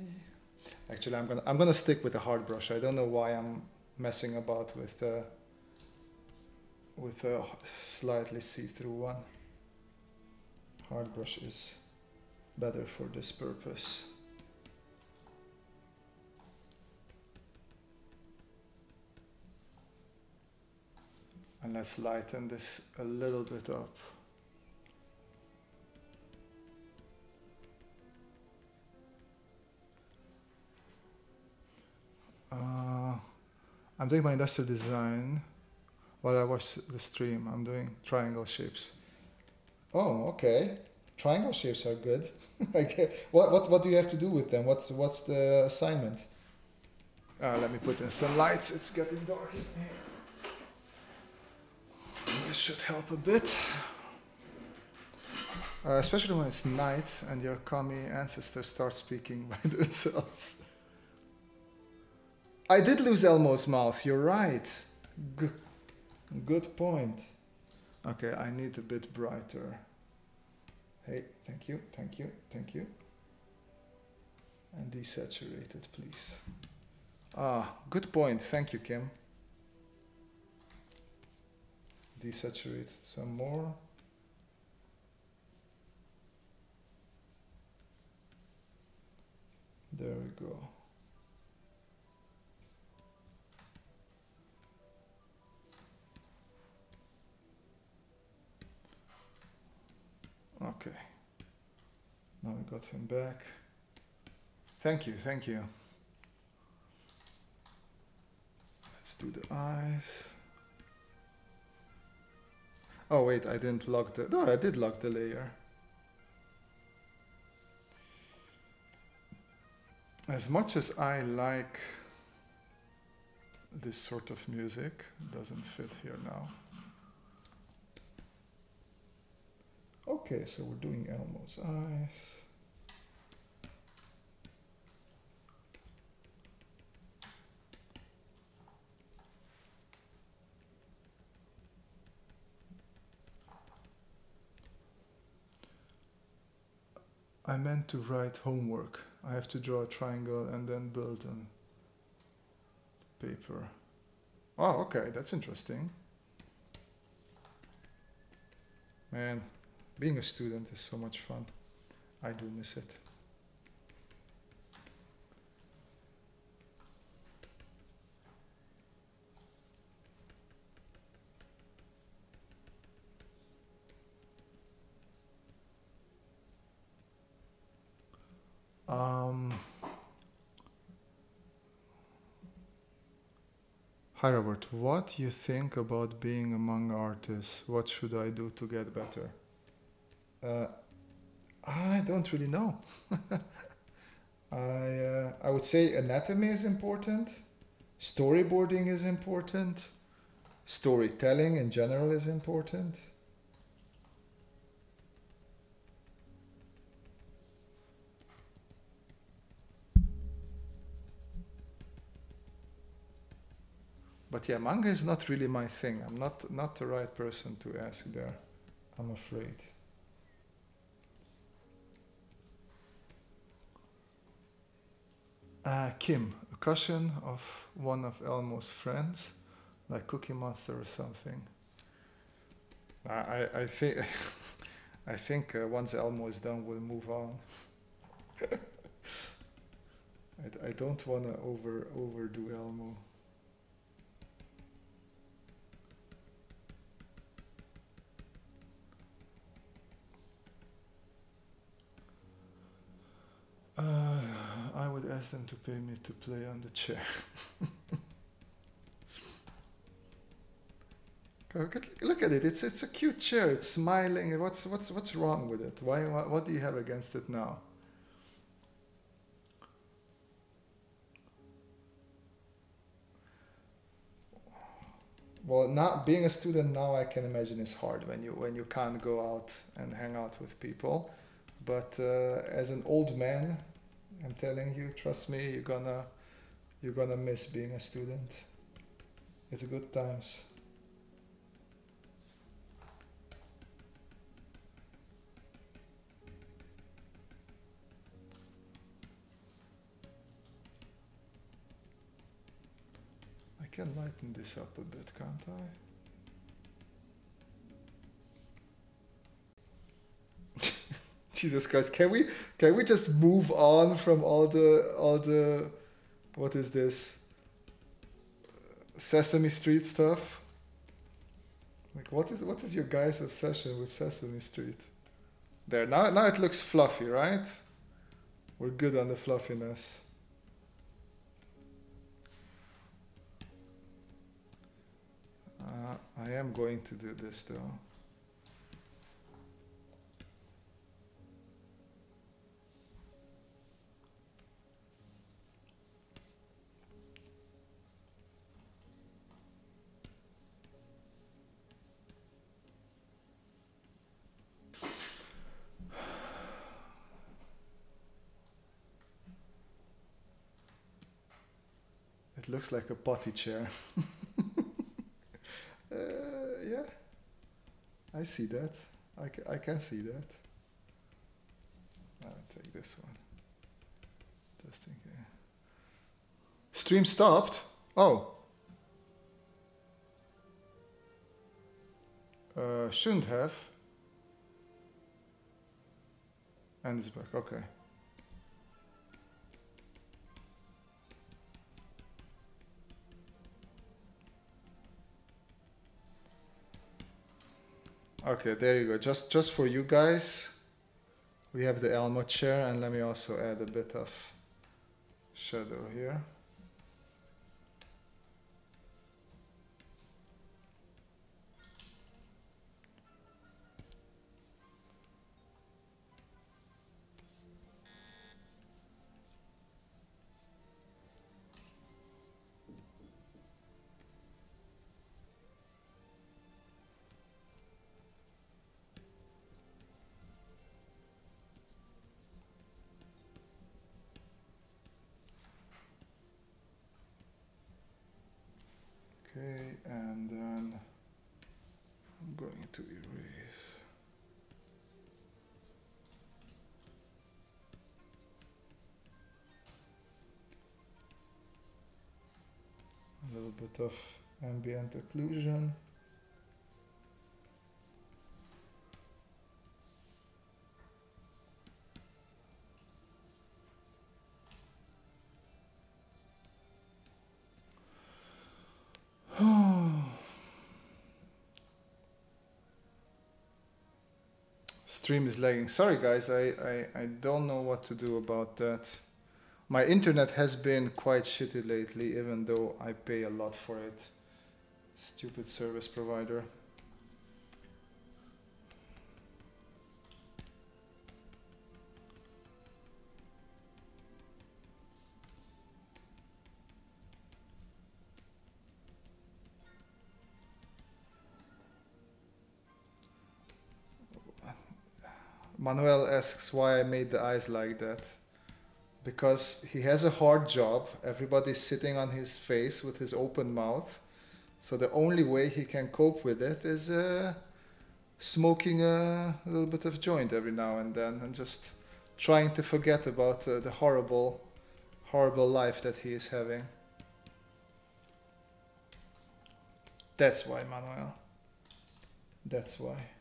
Actually, I'm gonna I'm gonna stick with a hard brush. I don't know why I'm messing about with uh, with a slightly see-through one. Hard brush is better for this purpose. And let's lighten this a little bit up. Uh, I'm doing my industrial design while I watch the stream. I'm doing triangle shapes. Oh, okay. Triangle shapes are good. *laughs* okay. What, what, what do you have to do with them? What's, what's the assignment? Uh, let me put in some lights. It's getting dark in here. This should help a bit. Uh, especially when it's night and your kami ancestors start speaking by *laughs* themselves. I did lose Elmo's mouth, you're right. G good point. Okay, I need a bit brighter. Hey, thank you, thank you, thank you. And desaturate it, please. Ah, good point. Thank you, Kim. Desaturate some more. There we go. Now we got him back. Thank you, thank you. Let's do the eyes. Oh wait, I didn't lock the... No, I did lock the layer. As much as I like this sort of music, doesn't fit here now. Okay, so we're doing Elmo's eyes. I meant to write homework. I have to draw a triangle and then build on paper. Oh, okay, that's interesting. Man, being a student is so much fun. I do miss it. Um, Hi Robert, what you think about being among artists? What should I do to get better? Uh, I don't really know. *laughs* I uh, I would say anatomy is important, storyboarding is important, storytelling in general is important. But yeah, manga is not really my thing. I'm not not the right person to ask there. I'm afraid. Uh, Kim, a cousin of one of Elmo's friends, like Cookie Monster or something. I I, think *laughs* I think uh, once Elmo is done, we'll move on. *laughs* I, I don't want to over overdo Elmo. I would ask them to pay me to play on the chair. *laughs* Look at- it. It's it's a cute chair. It's smiling. What's what's what's wrong with it? Why what, what do you have against it now? Well, not being a student now, I can imagine is hard when you when you can't go out and hang out with people. But uh, as an old man, I'm telling you, trust me, you're gonna you're gonna miss being a student. It's good times. I can lighten this up a bit, can't I? Jesus Christ, can we can we just move on from all the all the what is this Sesame Street stuff? Like what is what is your guys' obsession with Sesame Street? There now now it looks fluffy, right? We're good on the fluffiness. Uh, I am going to do this though. Looks like a potty chair. *laughs* uh, yeah, I see that. I, ca- I can see that. I'll take this one. Just in case. Stream stopped? Oh. Uh, shouldn't have. And it's back. Okay. Okay, there you go. Just just for you guys, we have the Elmo chair, and let me also add a bit of shadow here. Bit of ambient occlusion. *sighs* Stream is lagging. Sorry guys, I, I, I don't know what to do about that. My internet has been quite shitty lately, even though I pay a lot for it. Stupid service provider. Manuel asks why I made the eyes like that. Because he has a hard job, everybody's sitting on his face with his open mouth. So the only way he can cope with it is uh, smoking a, little bit of joint every now and then and just trying to forget about uh, the horrible, horrible life that he is having. That's why, Manuel. That's why.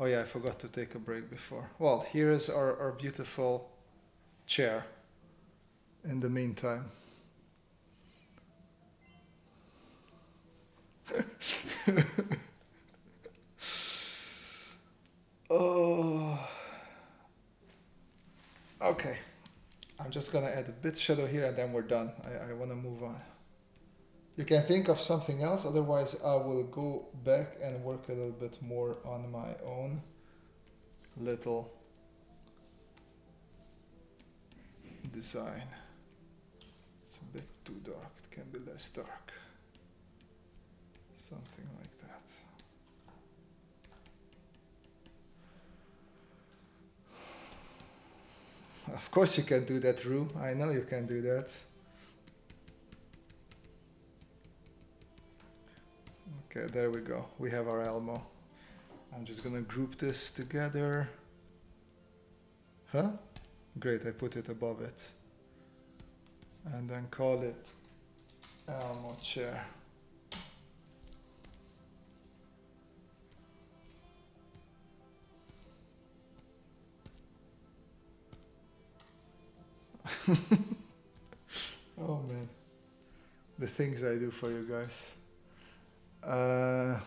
Oh yeah, I forgot to take a break before. Well, here is our, our beautiful chair in the meantime. *laughs* oh. Okay. I'm just gonna add a bit shadow here and then we're done. I, I wanna move on. You can think of something else, otherwise I will go back and work a little bit more on my own little design. It's a bit too dark, it can be less dark. Something like that. Of course you can do that, Rue. I know you can do that. Okay, there we go. We have our Elmo. I'm just gonna group this together. Huh? Great, I put it above it. And then call it Elmo chair. *laughs* oh man, the things I do for you guys. Uh,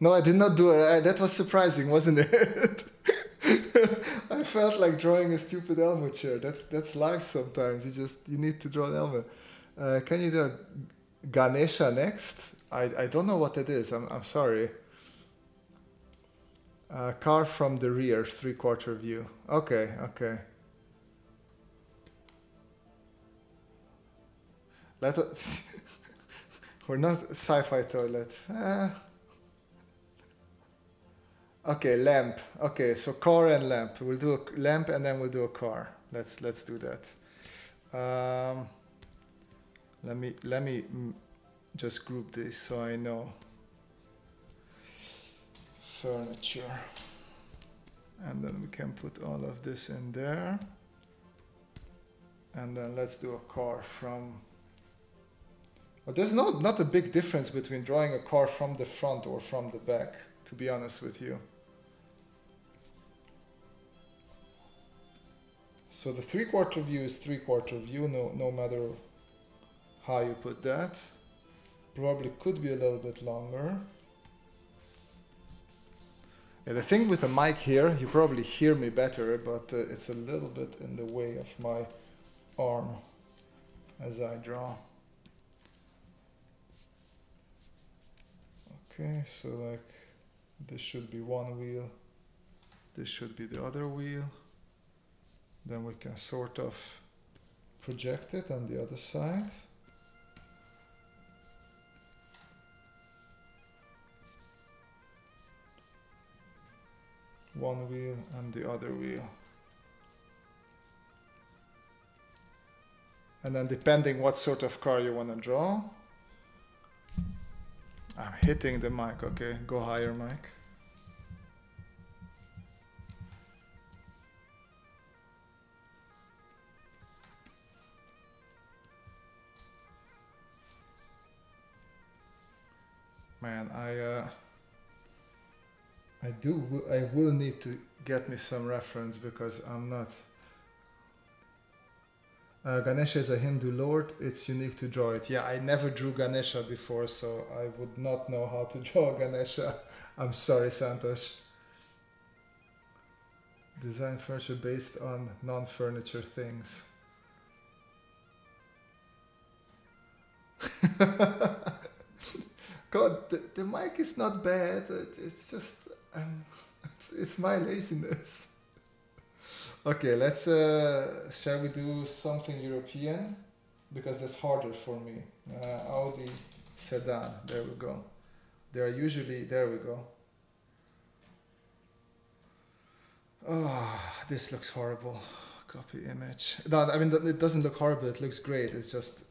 no, I did not do it. that was surprising, wasn't it? *laughs* I felt like drawing a stupid Elmo chair. That's that's life sometimes. You just you need to draw an Elmo. Uh, can you do Ganesha next? I, I don't know what it is. I'm I'm sorry. Uh, car from the rear, three quarter view. Okay, okay. Let us *laughs* We're not sci-fi toilet. Uh, okay, lamp. Okay, so car and lamp. We'll do a lamp and then we'll do a car. Let's let's do that. Um, let me let me just group this so I know. Furniture. And then we can put all of this in there. And then let's do a car from but there's no, not a big difference between drawing a car from the front or from the back, to be honest with you. So the three-quarter view is three-quarter view, no, no matter how you put that. Probably could be a little bit longer. Yeah, the thing with the mic here, you probably hear me better, but uh, it's a little bit in the way of my arm as I draw. Okay, so like this should be one wheel, this should be the other wheel. Then we can sort of project it on the other side. One wheel and the other wheel. And then depending what sort of car you want to draw, I'm hitting the mic. Okay, go higher, mic. Man, I uh, I do I will need to get me some reference because I'm not uh, Ganesha is a Hindu lord. It's unique to draw it. Yeah, I never drew Ganesha before, so I would not know how to *laughs* draw Ganesha. I'm sorry, Santosh. Design furniture based on non-furniture things. *laughs* God, the, the mic is not bad. It's just um, *laughs* it's, it's my laziness. Okay, let's. Uh, shall we do something European? Because that's harder for me. Uh, Audi sedan. There we go. They are usually there. We go. Oh, this looks horrible. Copy image. No, I mean it doesn't look horrible. It looks great. It's just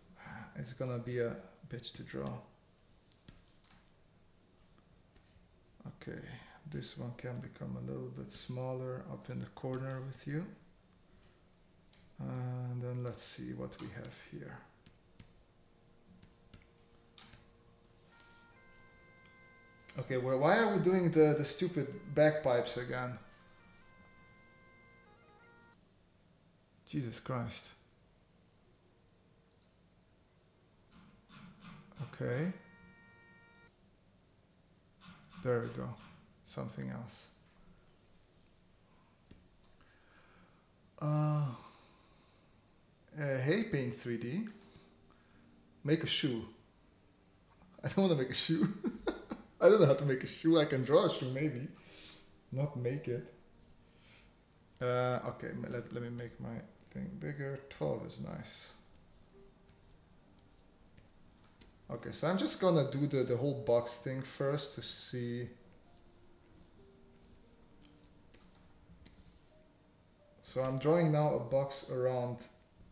it's gonna be a bitch to draw. Okay, this one can become a little bit smaller up in the corner with you. And then let's see what we have here. Okay, well, why are we doing the, the stupid bagpipes again? Jesus Christ. Okay. There we go. Something else. Uh, uh, hey, Paint 3D. Make a shoe. I don't want to make a shoe. *laughs* I don't know how to make a shoe. I can draw a shoe, maybe. Not make it. Uh, okay, let, let me make my thing bigger. 12 is nice. Okay, so I'm just gonna do the, the whole box thing first to see. So I'm drawing now a box around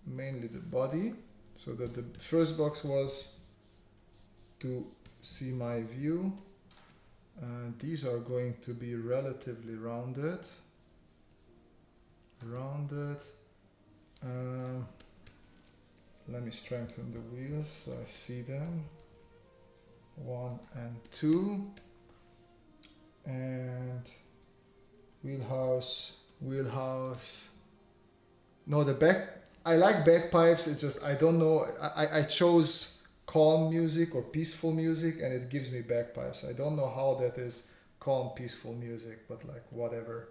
mainly the body. So that the first box was to see my view. Uh, these are going to be relatively rounded. Rounded. Uh, let me strengthen the wheels so I see them. One and two. And wheelhouse, wheelhouse. No, the back. I like bagpipes. It's just I don't know. I, I- chose calm music or peaceful music, and it gives me bagpipes. I don't know how that is calm, peaceful music, but like whatever.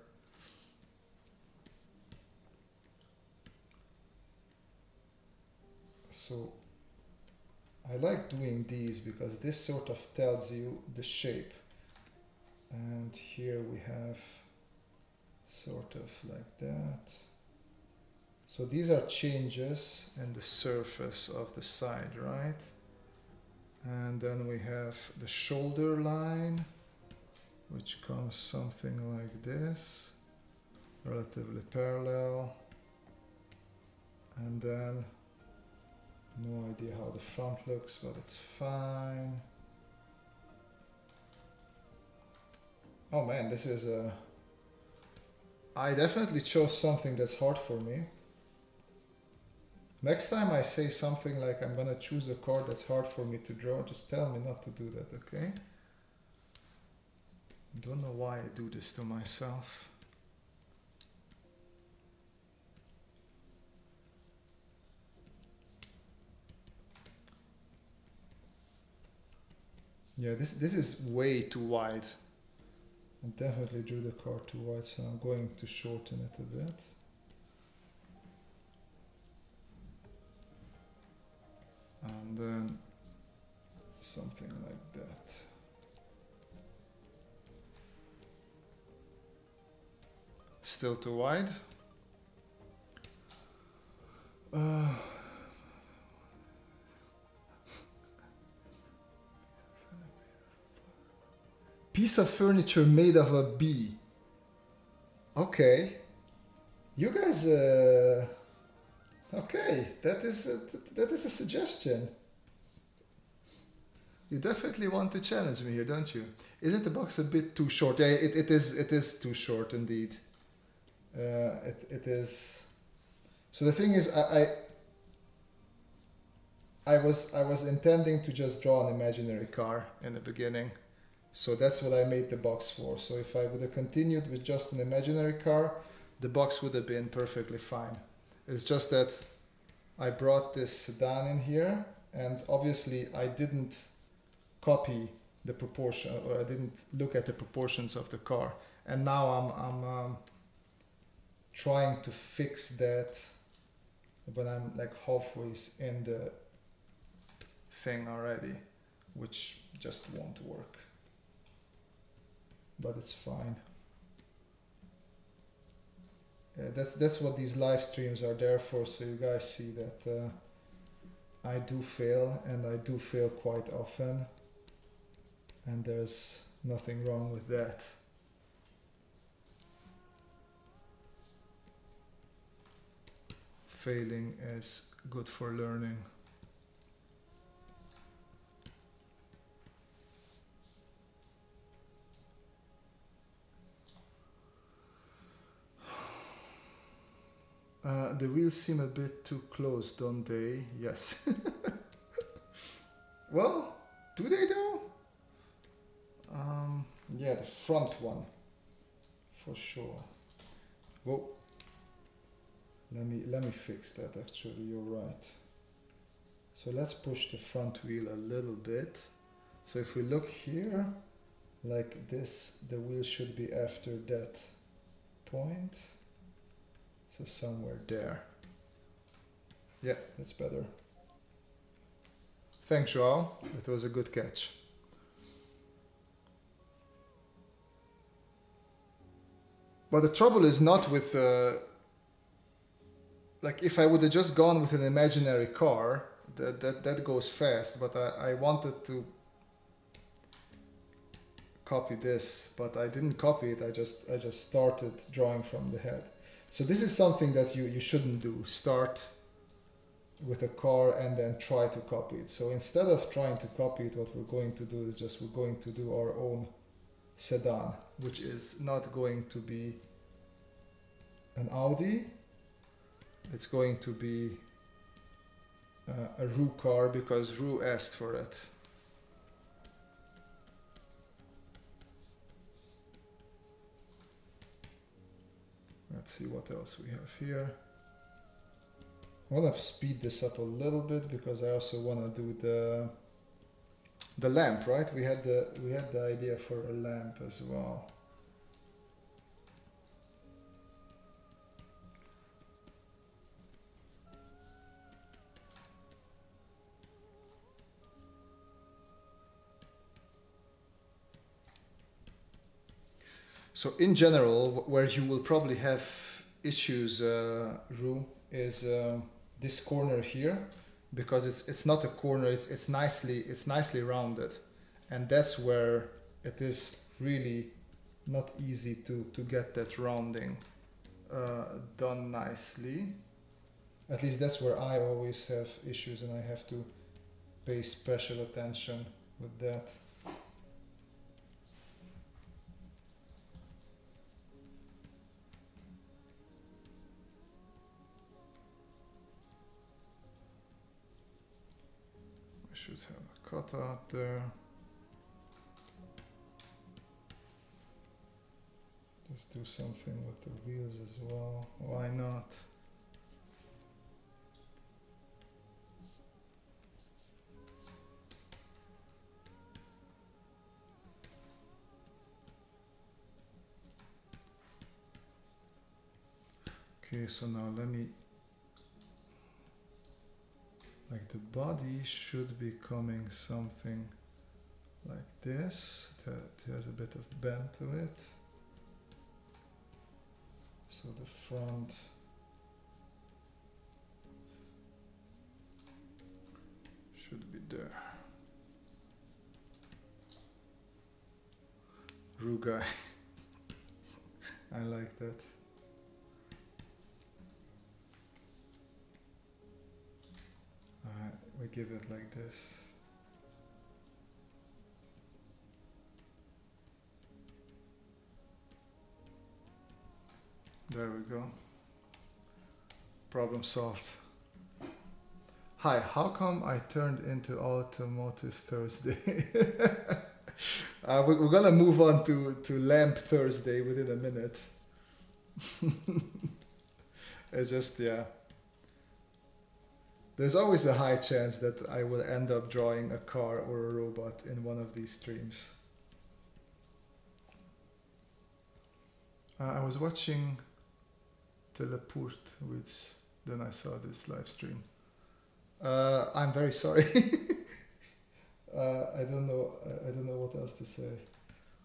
So I like doing these because this sort of tells you the shape. And here we have sort of like that. So these are changes in the surface of the side, right? And then we have the shoulder line, which comes something like this, relatively parallel. And then no idea how the front looks, but it's fine. Oh man, this is a. I definitely chose something that's hard for me. Next time I say something like I'm gonna choose a card that's hard for me to draw, just tell me not to do that, okay? Don't know why I do this to myself. Yeah, this this is way too wide. I definitely drew the card too wide, so I'm going to shorten it a bit. And then something like that. Still too wide. Uh, piece of furniture made of a bee. Okay. You guys, uh, okay, that is a, that is a suggestion. You definitely want to challenge me here, don't you? Isn't the box a bit too short? Yeah, it, it is. It is too short indeed. Uh, it, it is. So the thing is, I, I I was I was intending to just draw an imaginary car in the beginning. So that's what I made the box for. So if I would have continued with just an imaginary car, the box would have been perfectly fine. It's just that I brought this sedan in here and obviously I didn't copy the proportion or I didn't look at the proportions of the car and now I'm, I'm um, trying to fix that when I'm like halfway in the thing already which just won't work but it's fine. Uh, that's that's what these live streams are there for so you guys see that uh, I do fail and I do fail quite often and there's nothing wrong with that. Failing is good for learning Uh, the wheels seem a bit too close, don't they? Yes. *laughs* well, do they though? Um, yeah, the front one, for sure. Whoa. Let me let me fix that. Actually, you're right. So let's push the front wheel a little bit. So if we look here, like this, the wheel should be after that point. So somewhere there. Yeah, that's better. Thanks, Joao. It was a good catch. But the trouble is not with, uh, like, if I would have just gone with an imaginary car, that, that, that goes fast. But I, I wanted to copy this, but I didn't copy it. I just, I just started drawing from the head. So this is something that you, you shouldn't do. Start with a car and then try to copy it. So instead of trying to copy it, what we're going to do is just we're going to do our own sedan, which is not going to be an Audi. It's going to be uh, a Roo car because Roo asked for it. Let's see what else we have here. I want to speed this up a little bit because I also want to do the the lamp, right? We had the we had the idea for a lamp as well. So in general, where you will probably have issues, uh, Rue, is um, this corner here, because it's it's not a corner. It's it's nicely it's nicely rounded, and that's where it is really not easy to to get that rounding uh, done nicely. At least that's where I always have issues, and I have to pay special attention with that. Should out there. Just do something with the wheels as well. Why not? Okay, so now let me like the body should be coming something like this it has a bit of bend to it. So the front should be there. Rugai. *laughs* I like that Uh, we give it like this. There we go. Problem solved. Hi, how come I turned into Automotive Thursday? *laughs* uh, we're, we're gonna move on to, to Lamp Thursday within a minute. *laughs* it's just, yeah. There's always a high chance that I will end up drawing a car or a robot in one of these streams. Uh, I was watching Teleport, which then I saw this live stream. Uh, I'm very sorry. *laughs* uh, I don't know. I don't know what else to say.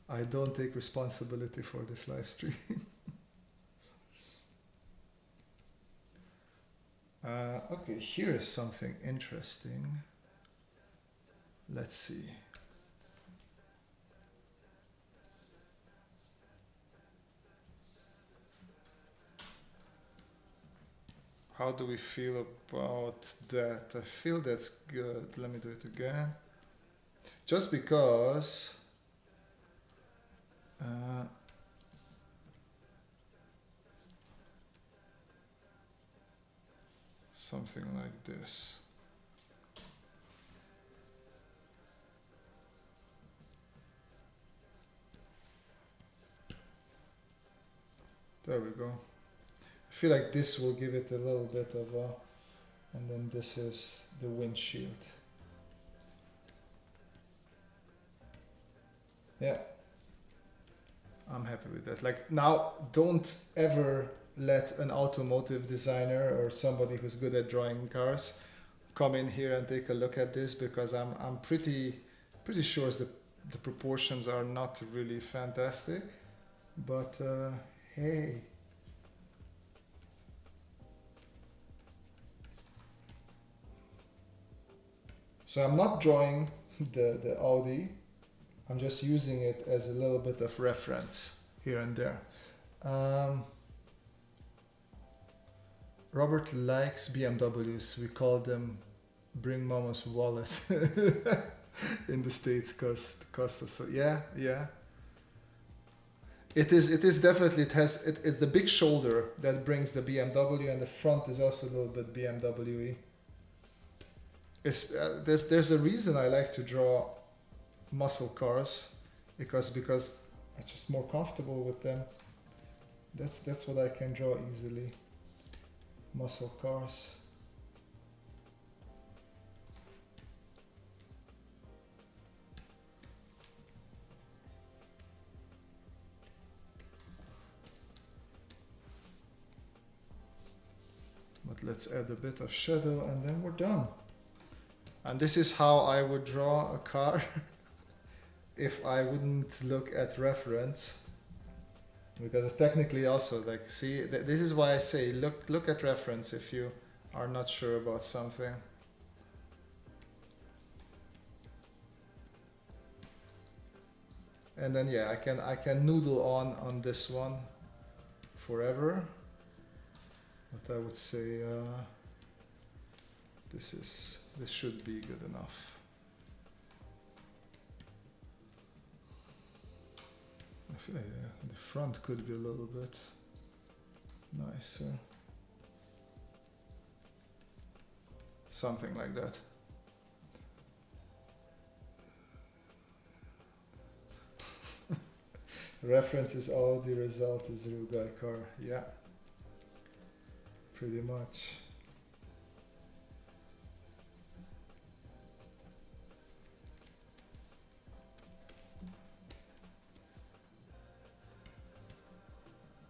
I don't take responsibility for this live stream. *laughs* uh, okay, here is something interesting. Let's see. How do we feel about that? I feel that's good. Let me do it again. Just because uh, something like this. There we go. I feel like this will give it a little bit of a, and then this is the windshield. Yeah, I'm happy with that. Like now, don't ever let an automotive designer or somebody who's good at drawing cars come in here and take a look at this because I'm I'm pretty pretty sure the the proportions are not really fantastic, but uh, hey. So I'm not drawing the, the Audi, I'm just using it as a little bit of reference here and there. Um, Robert likes BMWs. We call them bring mama's wallet *laughs* in the States because the cost of so yeah, yeah. It is it is definitely it has it, it's the big shoulder that brings the BMW and the front is also a little bit BMW-y it's, uh, there's there's a reason I like to draw muscle cars because because I'm just more comfortable with them. That's that's what I can draw easily. Muscle cars. But let's add a bit of shadow and then we're done. And this is how I would draw a car *laughs* if I wouldn't look at reference. Because technically also like see th this is why I say look look at reference if you are not sure about something. And then yeah, I can I can noodle on on this one forever. But I would say uh, this is this should be good enough. I feel like the front could be a little bit nicer. Something like that. *laughs* Reference is all the result is Rugai car. Yeah. Pretty much.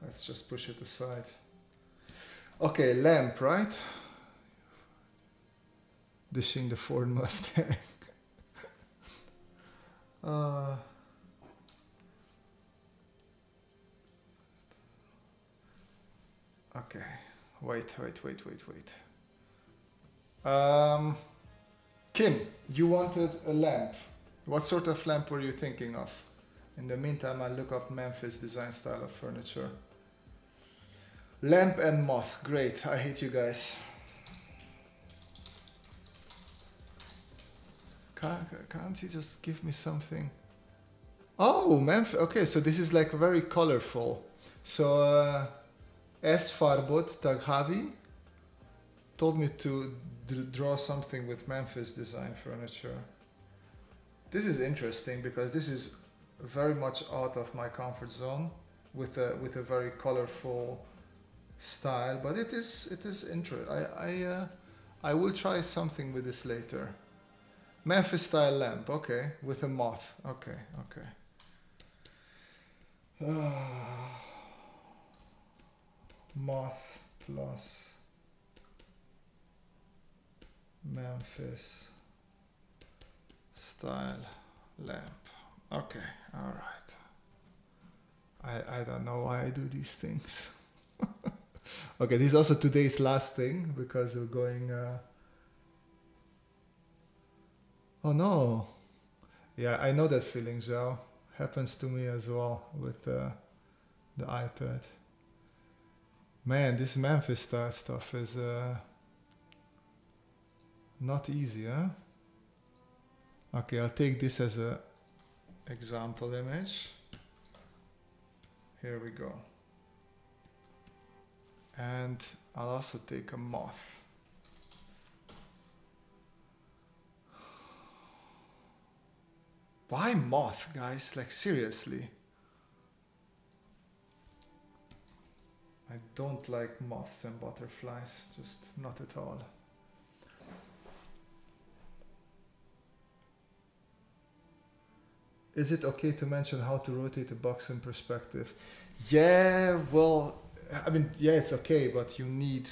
Let's just push it aside. Okay, lamp, right? Dishing the Ford *laughs* Mustang. uh, okay, wait, wait, wait, wait, wait. Um, Kim, you wanted a lamp. What sort of lamp were you thinking of? In the meantime, I'll look up Memphis design style of furniture. Lamp and moth. Great. I hate you guys. Can't, you just give me something? Oh, Memphis. Okay, so this is like very colorful. So, uh, S. Farbot Taghavi told me to draw something with Memphis design furniture. This is interesting because this is very much out of my comfort zone with a with a very colorful style, but it is it is interesting. I I uh, I will try something with this later. Memphis style lamp, okay, with a moth. Okay, okay. moth plus Memphis style lamp. Okay, all right. I, I don't know why I do these things. *laughs* okay, this is also today's last thing because we're going. Uh... Oh no! Yeah, I know that feeling, Zhao. Happens to me as well with uh, the iPad. Man, this Memphis style stuff is uh, not easy, huh? Okay, I'll take this as a example image. Here we go. And I'll also take a moth. Why moth, guys? Like, seriously. I don't like moths and butterflies, just not at all. Is it okay to mention how to rotate a box in perspective? Yeah, well, I mean, yeah, it's okay, but you need.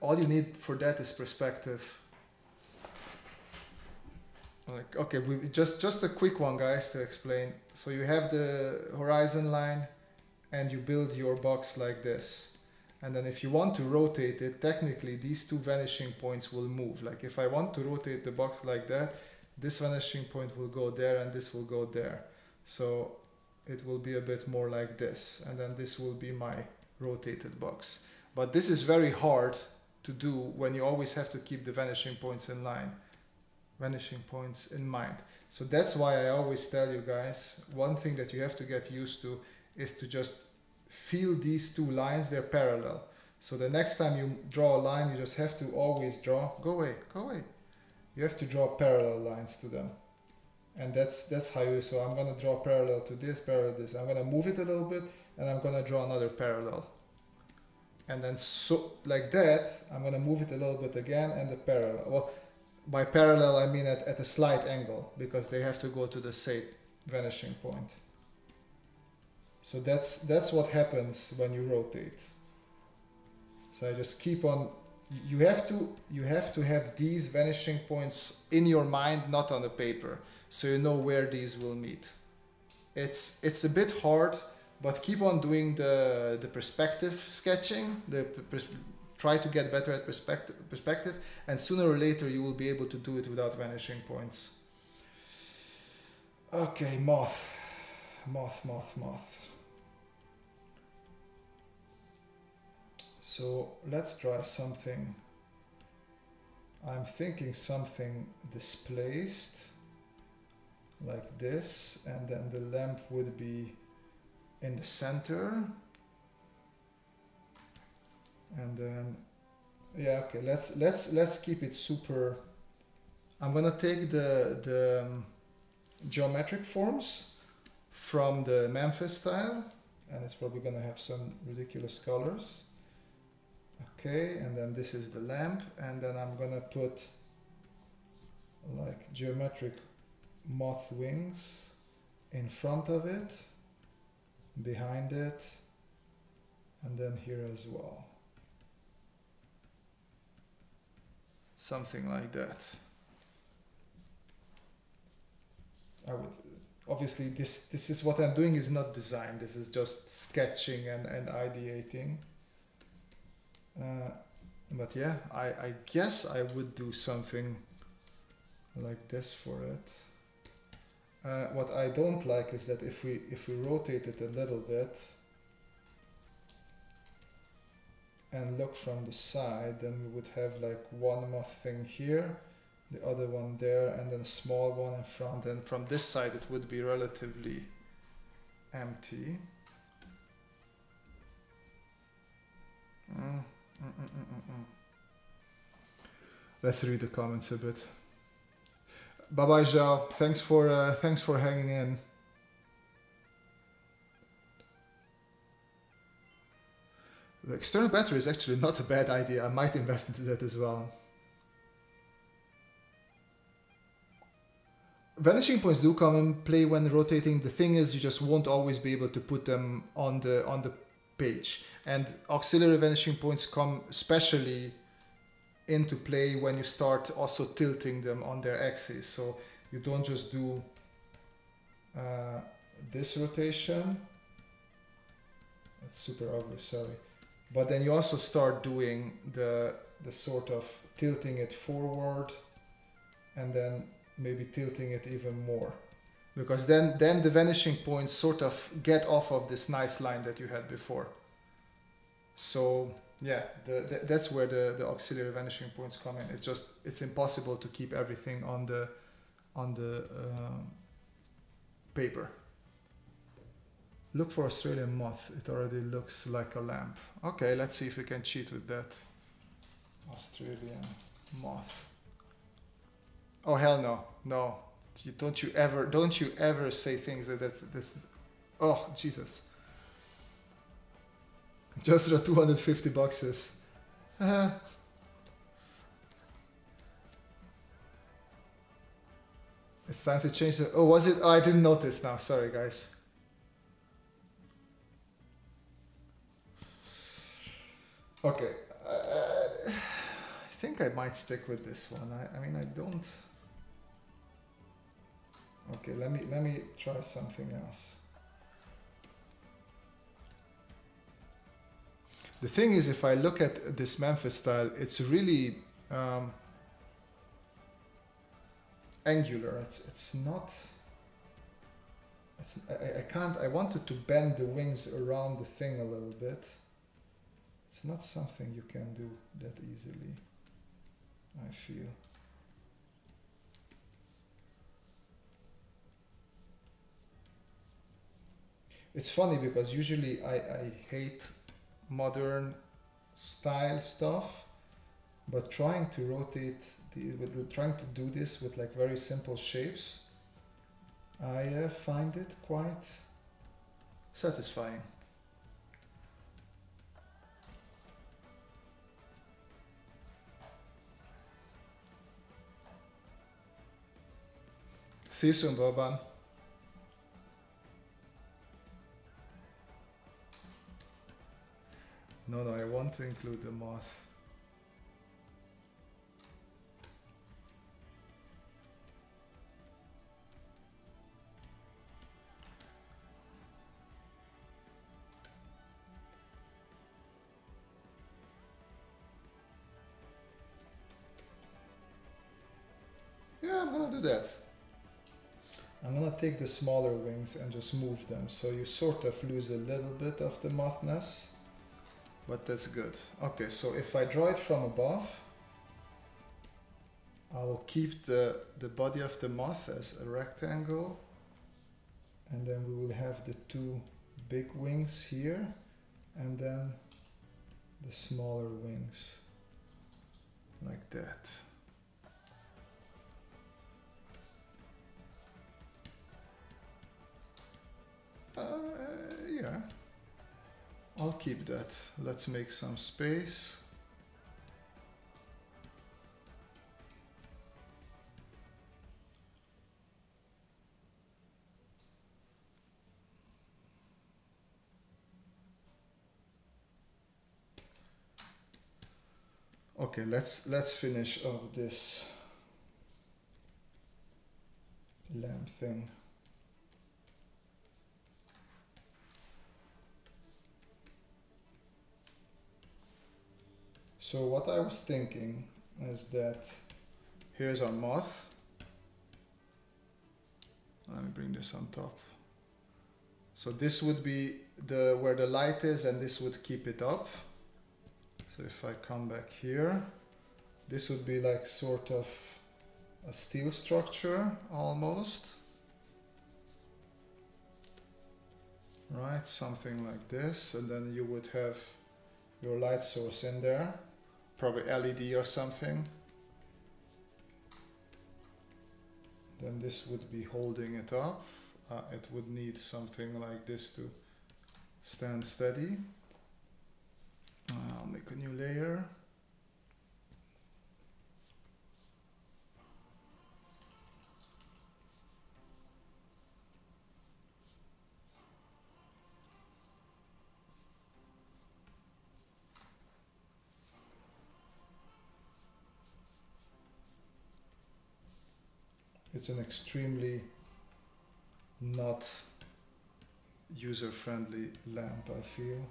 All you need for that is perspective. Like, okay, we just just a quick one, guys, to explain. So you have the horizon line, and you build your box like this. And then if you want to rotate it, technically these two vanishing points will move. Like if I want to rotate the box like that, this vanishing point will go there and this will go there. So it will be a bit more like this. And then this will be my rotated box. But this is very hard to do when you always have to keep the vanishing points in line vanishing points in mind. So that's why I always tell you guys, one thing that you have to get used to is to just feel these two lines, they're parallel. So the next time you draw a line, you just have to always draw, go away, go away. You have to draw parallel lines to them. And that's that's how you, so I'm gonna draw parallel to this, parallel to this. I'm gonna move it a little bit and I'm gonna draw another parallel. And then so like that, I'm gonna move it a little bit again and the parallel. Well, by parallel I mean at, at a slight angle because they have to go to the same vanishing point. So that's that's what happens when you rotate. So I just keep on you have to you have to have these vanishing points in your mind not on the paper so you know where these will meet. It's it's a bit hard but keep on doing the the perspective sketching, the pers- try to get better at perspective perspective and sooner or later you will be able to do it without vanishing points. Okay, moth. Moth, moth, moth. So let's try something. I'm thinking something displaced like this, and then the lamp would be in the center. And then, yeah, okay. Let's let's let's keep it super. I'm gonna take the the um, geometric forms from the Memphis style, and it's probably gonna have some ridiculous colors okay and then this is the lamp and then I'm gonna put like geometric moth wings in front of it behind it and then here as well. Something like that. I would obviously this this is what I'm doing is not design. This is just sketching and, and ideating. Uh, but yeah, I, I guess I would do something like this for it. Uh, what I don't like is that if we if we rotate it a little bit and look from the side, then we would have like one more thing here, the other one there, and then a small one in front. And from this side, it would be relatively empty. Mm. Mm-mm-mm-mm. let's read the comments a bit. Bye bye, Zhao. Thanks for uh, thanks for hanging in. The external battery is actually not a bad idea. I might invest into that as well. Vanishing points do come in play when rotating. The thing is, you just won't always be able to put them on the on the page. And auxiliary vanishing points come especially into play when you start also tilting them on their axis. So you don't just do uh, this rotation. That's super ugly, sorry. But then you also start doing the the sort of tilting it forward and then maybe tilting it even more because then then the vanishing points sort of get off of this nice line that you had before so yeah the, the, that's where the, the auxiliary vanishing points come in it's just it's impossible to keep everything on the on the um, paper look for australian moth it already looks like a lamp okay let's see if we can cheat with that australian moth Oh hell no, no! Don't you ever, don't you ever say things that that's this. Oh Jesus! Just the two hundred fifty boxes. Uh, it's time to change the. Oh, was it? Oh, I didn't notice now. Sorry, guys. Okay. Uh, I think I might stick with this one. I, I mean, I don't. Okay, let me let me try something else. The thing is, if I look at this Memphis style, it's really um, angular. It's it's not. It's, I, I can't. I wanted to bend the wings around the thing a little bit. It's not something you can do that easily. I feel. it's funny because usually I, I hate modern style stuff but trying to rotate the, with trying to do this with like very simple shapes I uh, find it quite satisfying See you soon, Boban. No, no, I want to include the moth. Yeah, I'm gonna do that. I'm gonna take the smaller wings and just move them so you sort of lose a little bit of the mothness but that's good. Okay, so if I draw it from above, I will keep the, the body of the moth as a rectangle and then we will have the two big wings here and then the smaller wings like that. Uh, yeah. I'll keep that. Let's make some space. Okay, let's let's finish off this lamp thing. So what I was thinking is that here's our moth. Let me bring this on top. So this would be the where the light is and this would keep it up. So if I come back here, this would be like sort of a steel structure almost. Right, something like this, and then you would have your light source in there probably LED or something. Then this would be holding it up. Uh, it would need something like this to stand steady. I'll make a new layer. It's an extremely not user friendly lamp, I feel.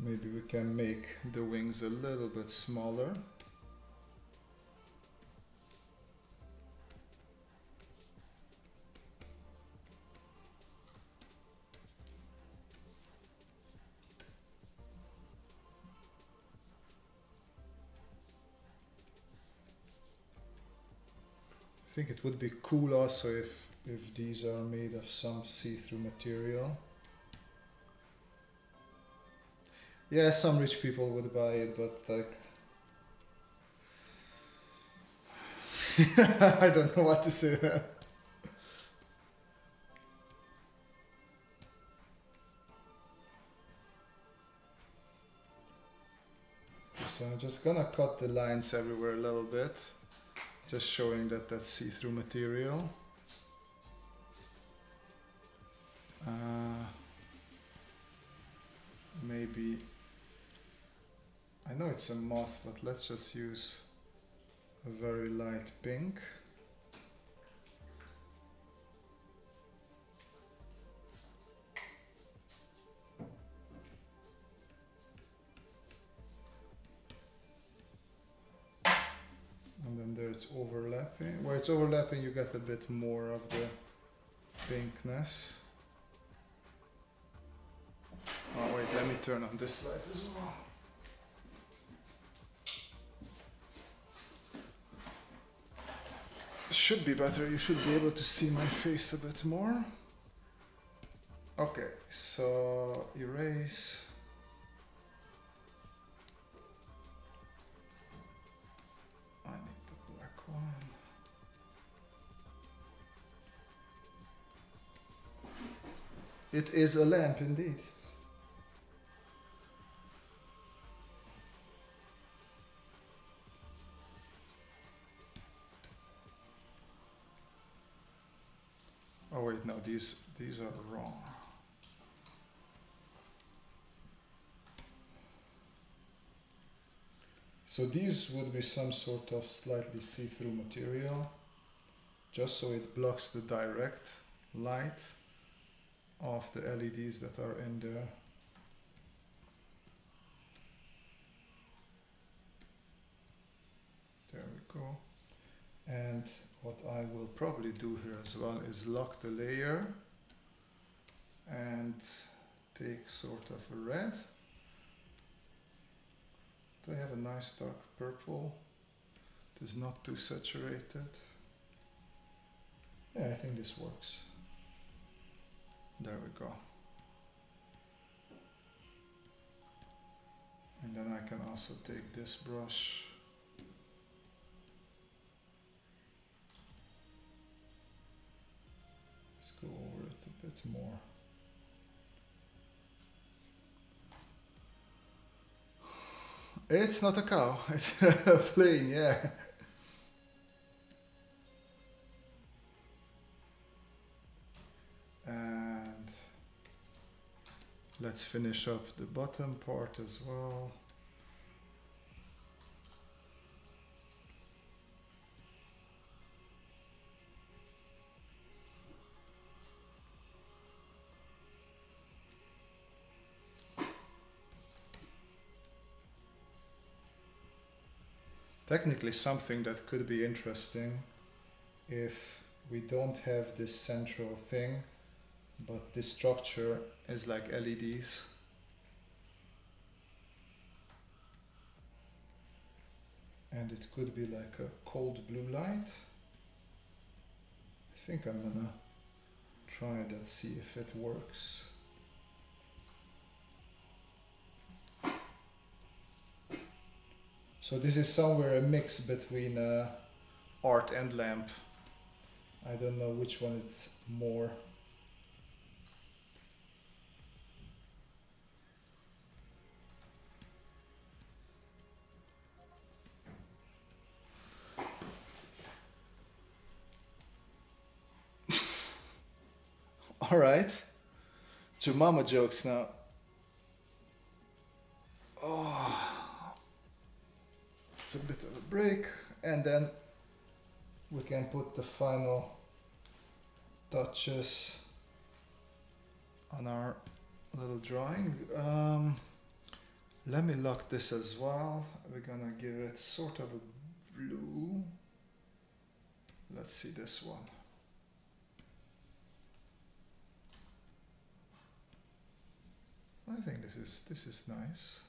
Maybe we can make the wings a little bit smaller. Think it would be cool also if if these are made of some see-through material. Yeah, some rich people would buy it, but like *laughs* I don't know what to say. so I'm just gonna cut the lines everywhere a little bit just showing that that's see-through material. Uh, maybe, I know it's a moth, but let's just use a very light pink. It's overlapping. Where it's overlapping, you get a bit more of the pinkness. Oh wait, let me turn on this light as well. Should be better, you should be able to see my face a bit more. Okay, so erase. It is a lamp indeed. Oh wait, no, these these are wrong. So these would be some sort of slightly see-through material, just so it blocks the direct light of the LEDs that are in there. There we go. And what I will probably do here as well is lock the layer and take sort of a red. Do I have a nice dark purple? It is not too saturated. Yeah, I think this works. There we go. And then I can also take this brush Let's go over it a bit more. It's not a cow, *laughs* it's a plane, yeah. Uh, Let's finish up the bottom part as well. Technically something that could be interesting if we don't have this central thing but this structure is like LEDs. and it could be like a cold blue light. I think I'm gonna try that, see if it works. So this is somewhere a mix between uh, art and lamp. I don't know which one it's more. All right. To mama jokes now. Oh, it's a bit of a break, and then we can put the final touches on our little drawing. Um, let me lock this as well. We're gonna give it sort of a blue. Let's see this one. I think this is this is nice.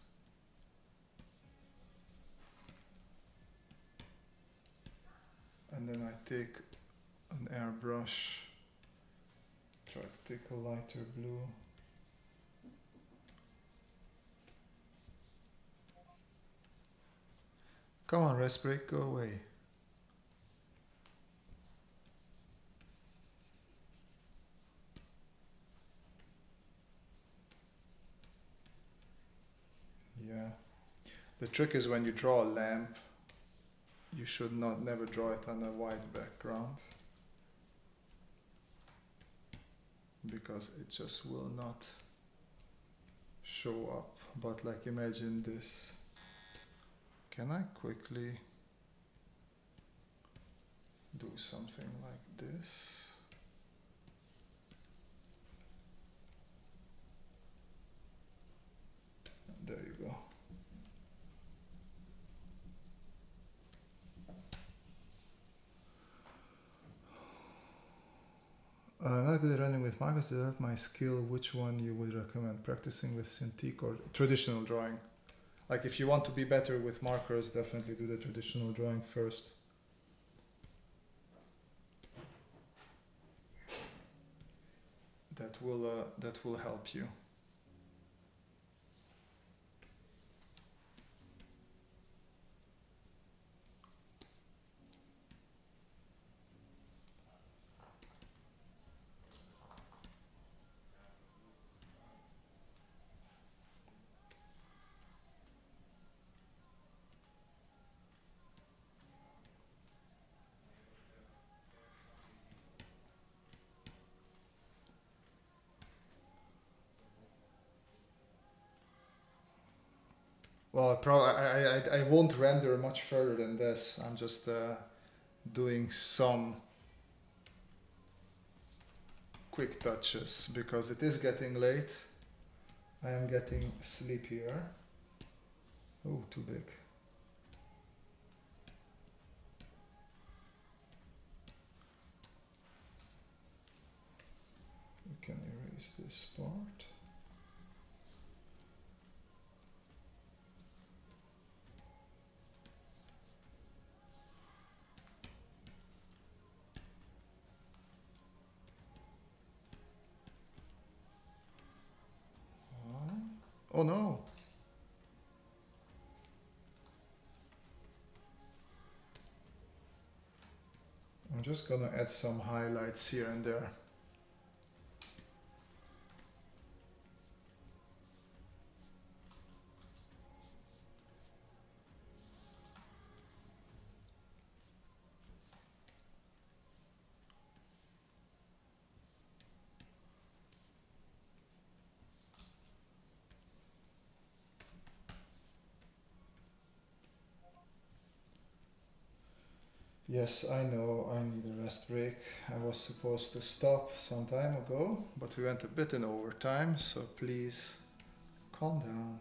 And then I take an airbrush, try to take a lighter blue. Come on, rest break, go away. Yeah. The trick is when you draw a lamp, you should not never draw it on a white background because it just will not show up. But like imagine this. Can I quickly do something like this? There you go. Uh, not good at running with markers. Develop my skill, which one you would recommend? Practicing with Cintiq or traditional drawing? Like if you want to be better with markers, definitely do the traditional drawing first. That will uh, that will help you. Well, I, pro- I, I, I won't render much further than this. I'm just uh, doing some quick touches because it is getting late. I am getting sleepier. Oh, too big. We can erase this part. Just gonna add some highlights here and there. Yes, I know I need a rest break. I was supposed to stop some time ago, but we went a bit in overtime, so please calm down.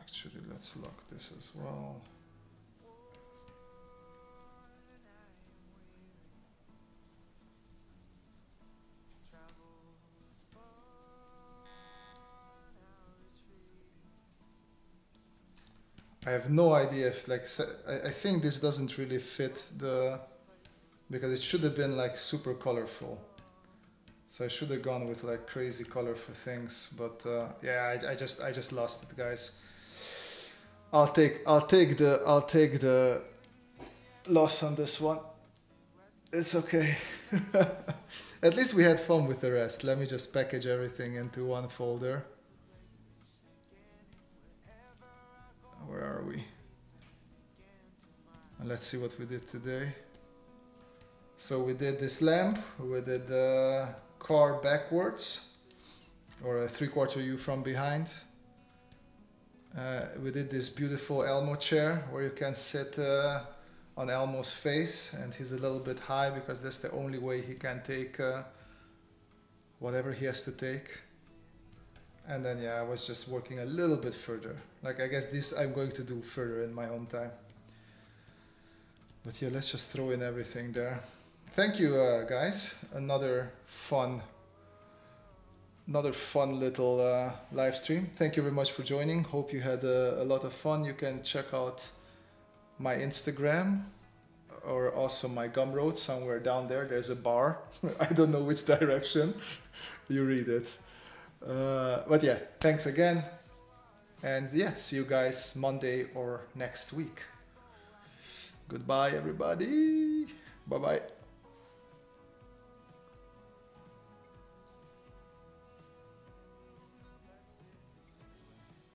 Actually, let's lock this as well. I have no idea if like I, think this doesn't really fit the because it should have been like super colorful. So I should have gone with like crazy colorful things, but uh, yeah, I, I just I just lost it, guys. I'll take I'll take the I'll take the loss on this one. It's okay. *laughs* At least we had fun with the rest. Let me just package everything into one folder. And let's see what we did today. So we did this lamp, we did the car backwards, or a three quarter view from behind. Uh, we did this beautiful Elmo chair where you can sit uh, on Elmo's face, and he's a little bit high because that's the only way he can take uh, whatever he has to take. And then, yeah, I was just working a little bit further. Like, I guess this I'm going to do further in my own time. But yeah, let's just throw in everything there. Thank you, uh, guys. Another fun, another fun little uh, live stream. Thank you very much for joining. Hope you had a, a lot of fun. You can check out my Instagram or also my Gumroad somewhere down there. There's a bar. *laughs* I don't know which *laughs* direction. you read it. Uh, but yeah, thanks again. And yeah, see you guys Monday or next week. Goodbye, everybody. Bye bye.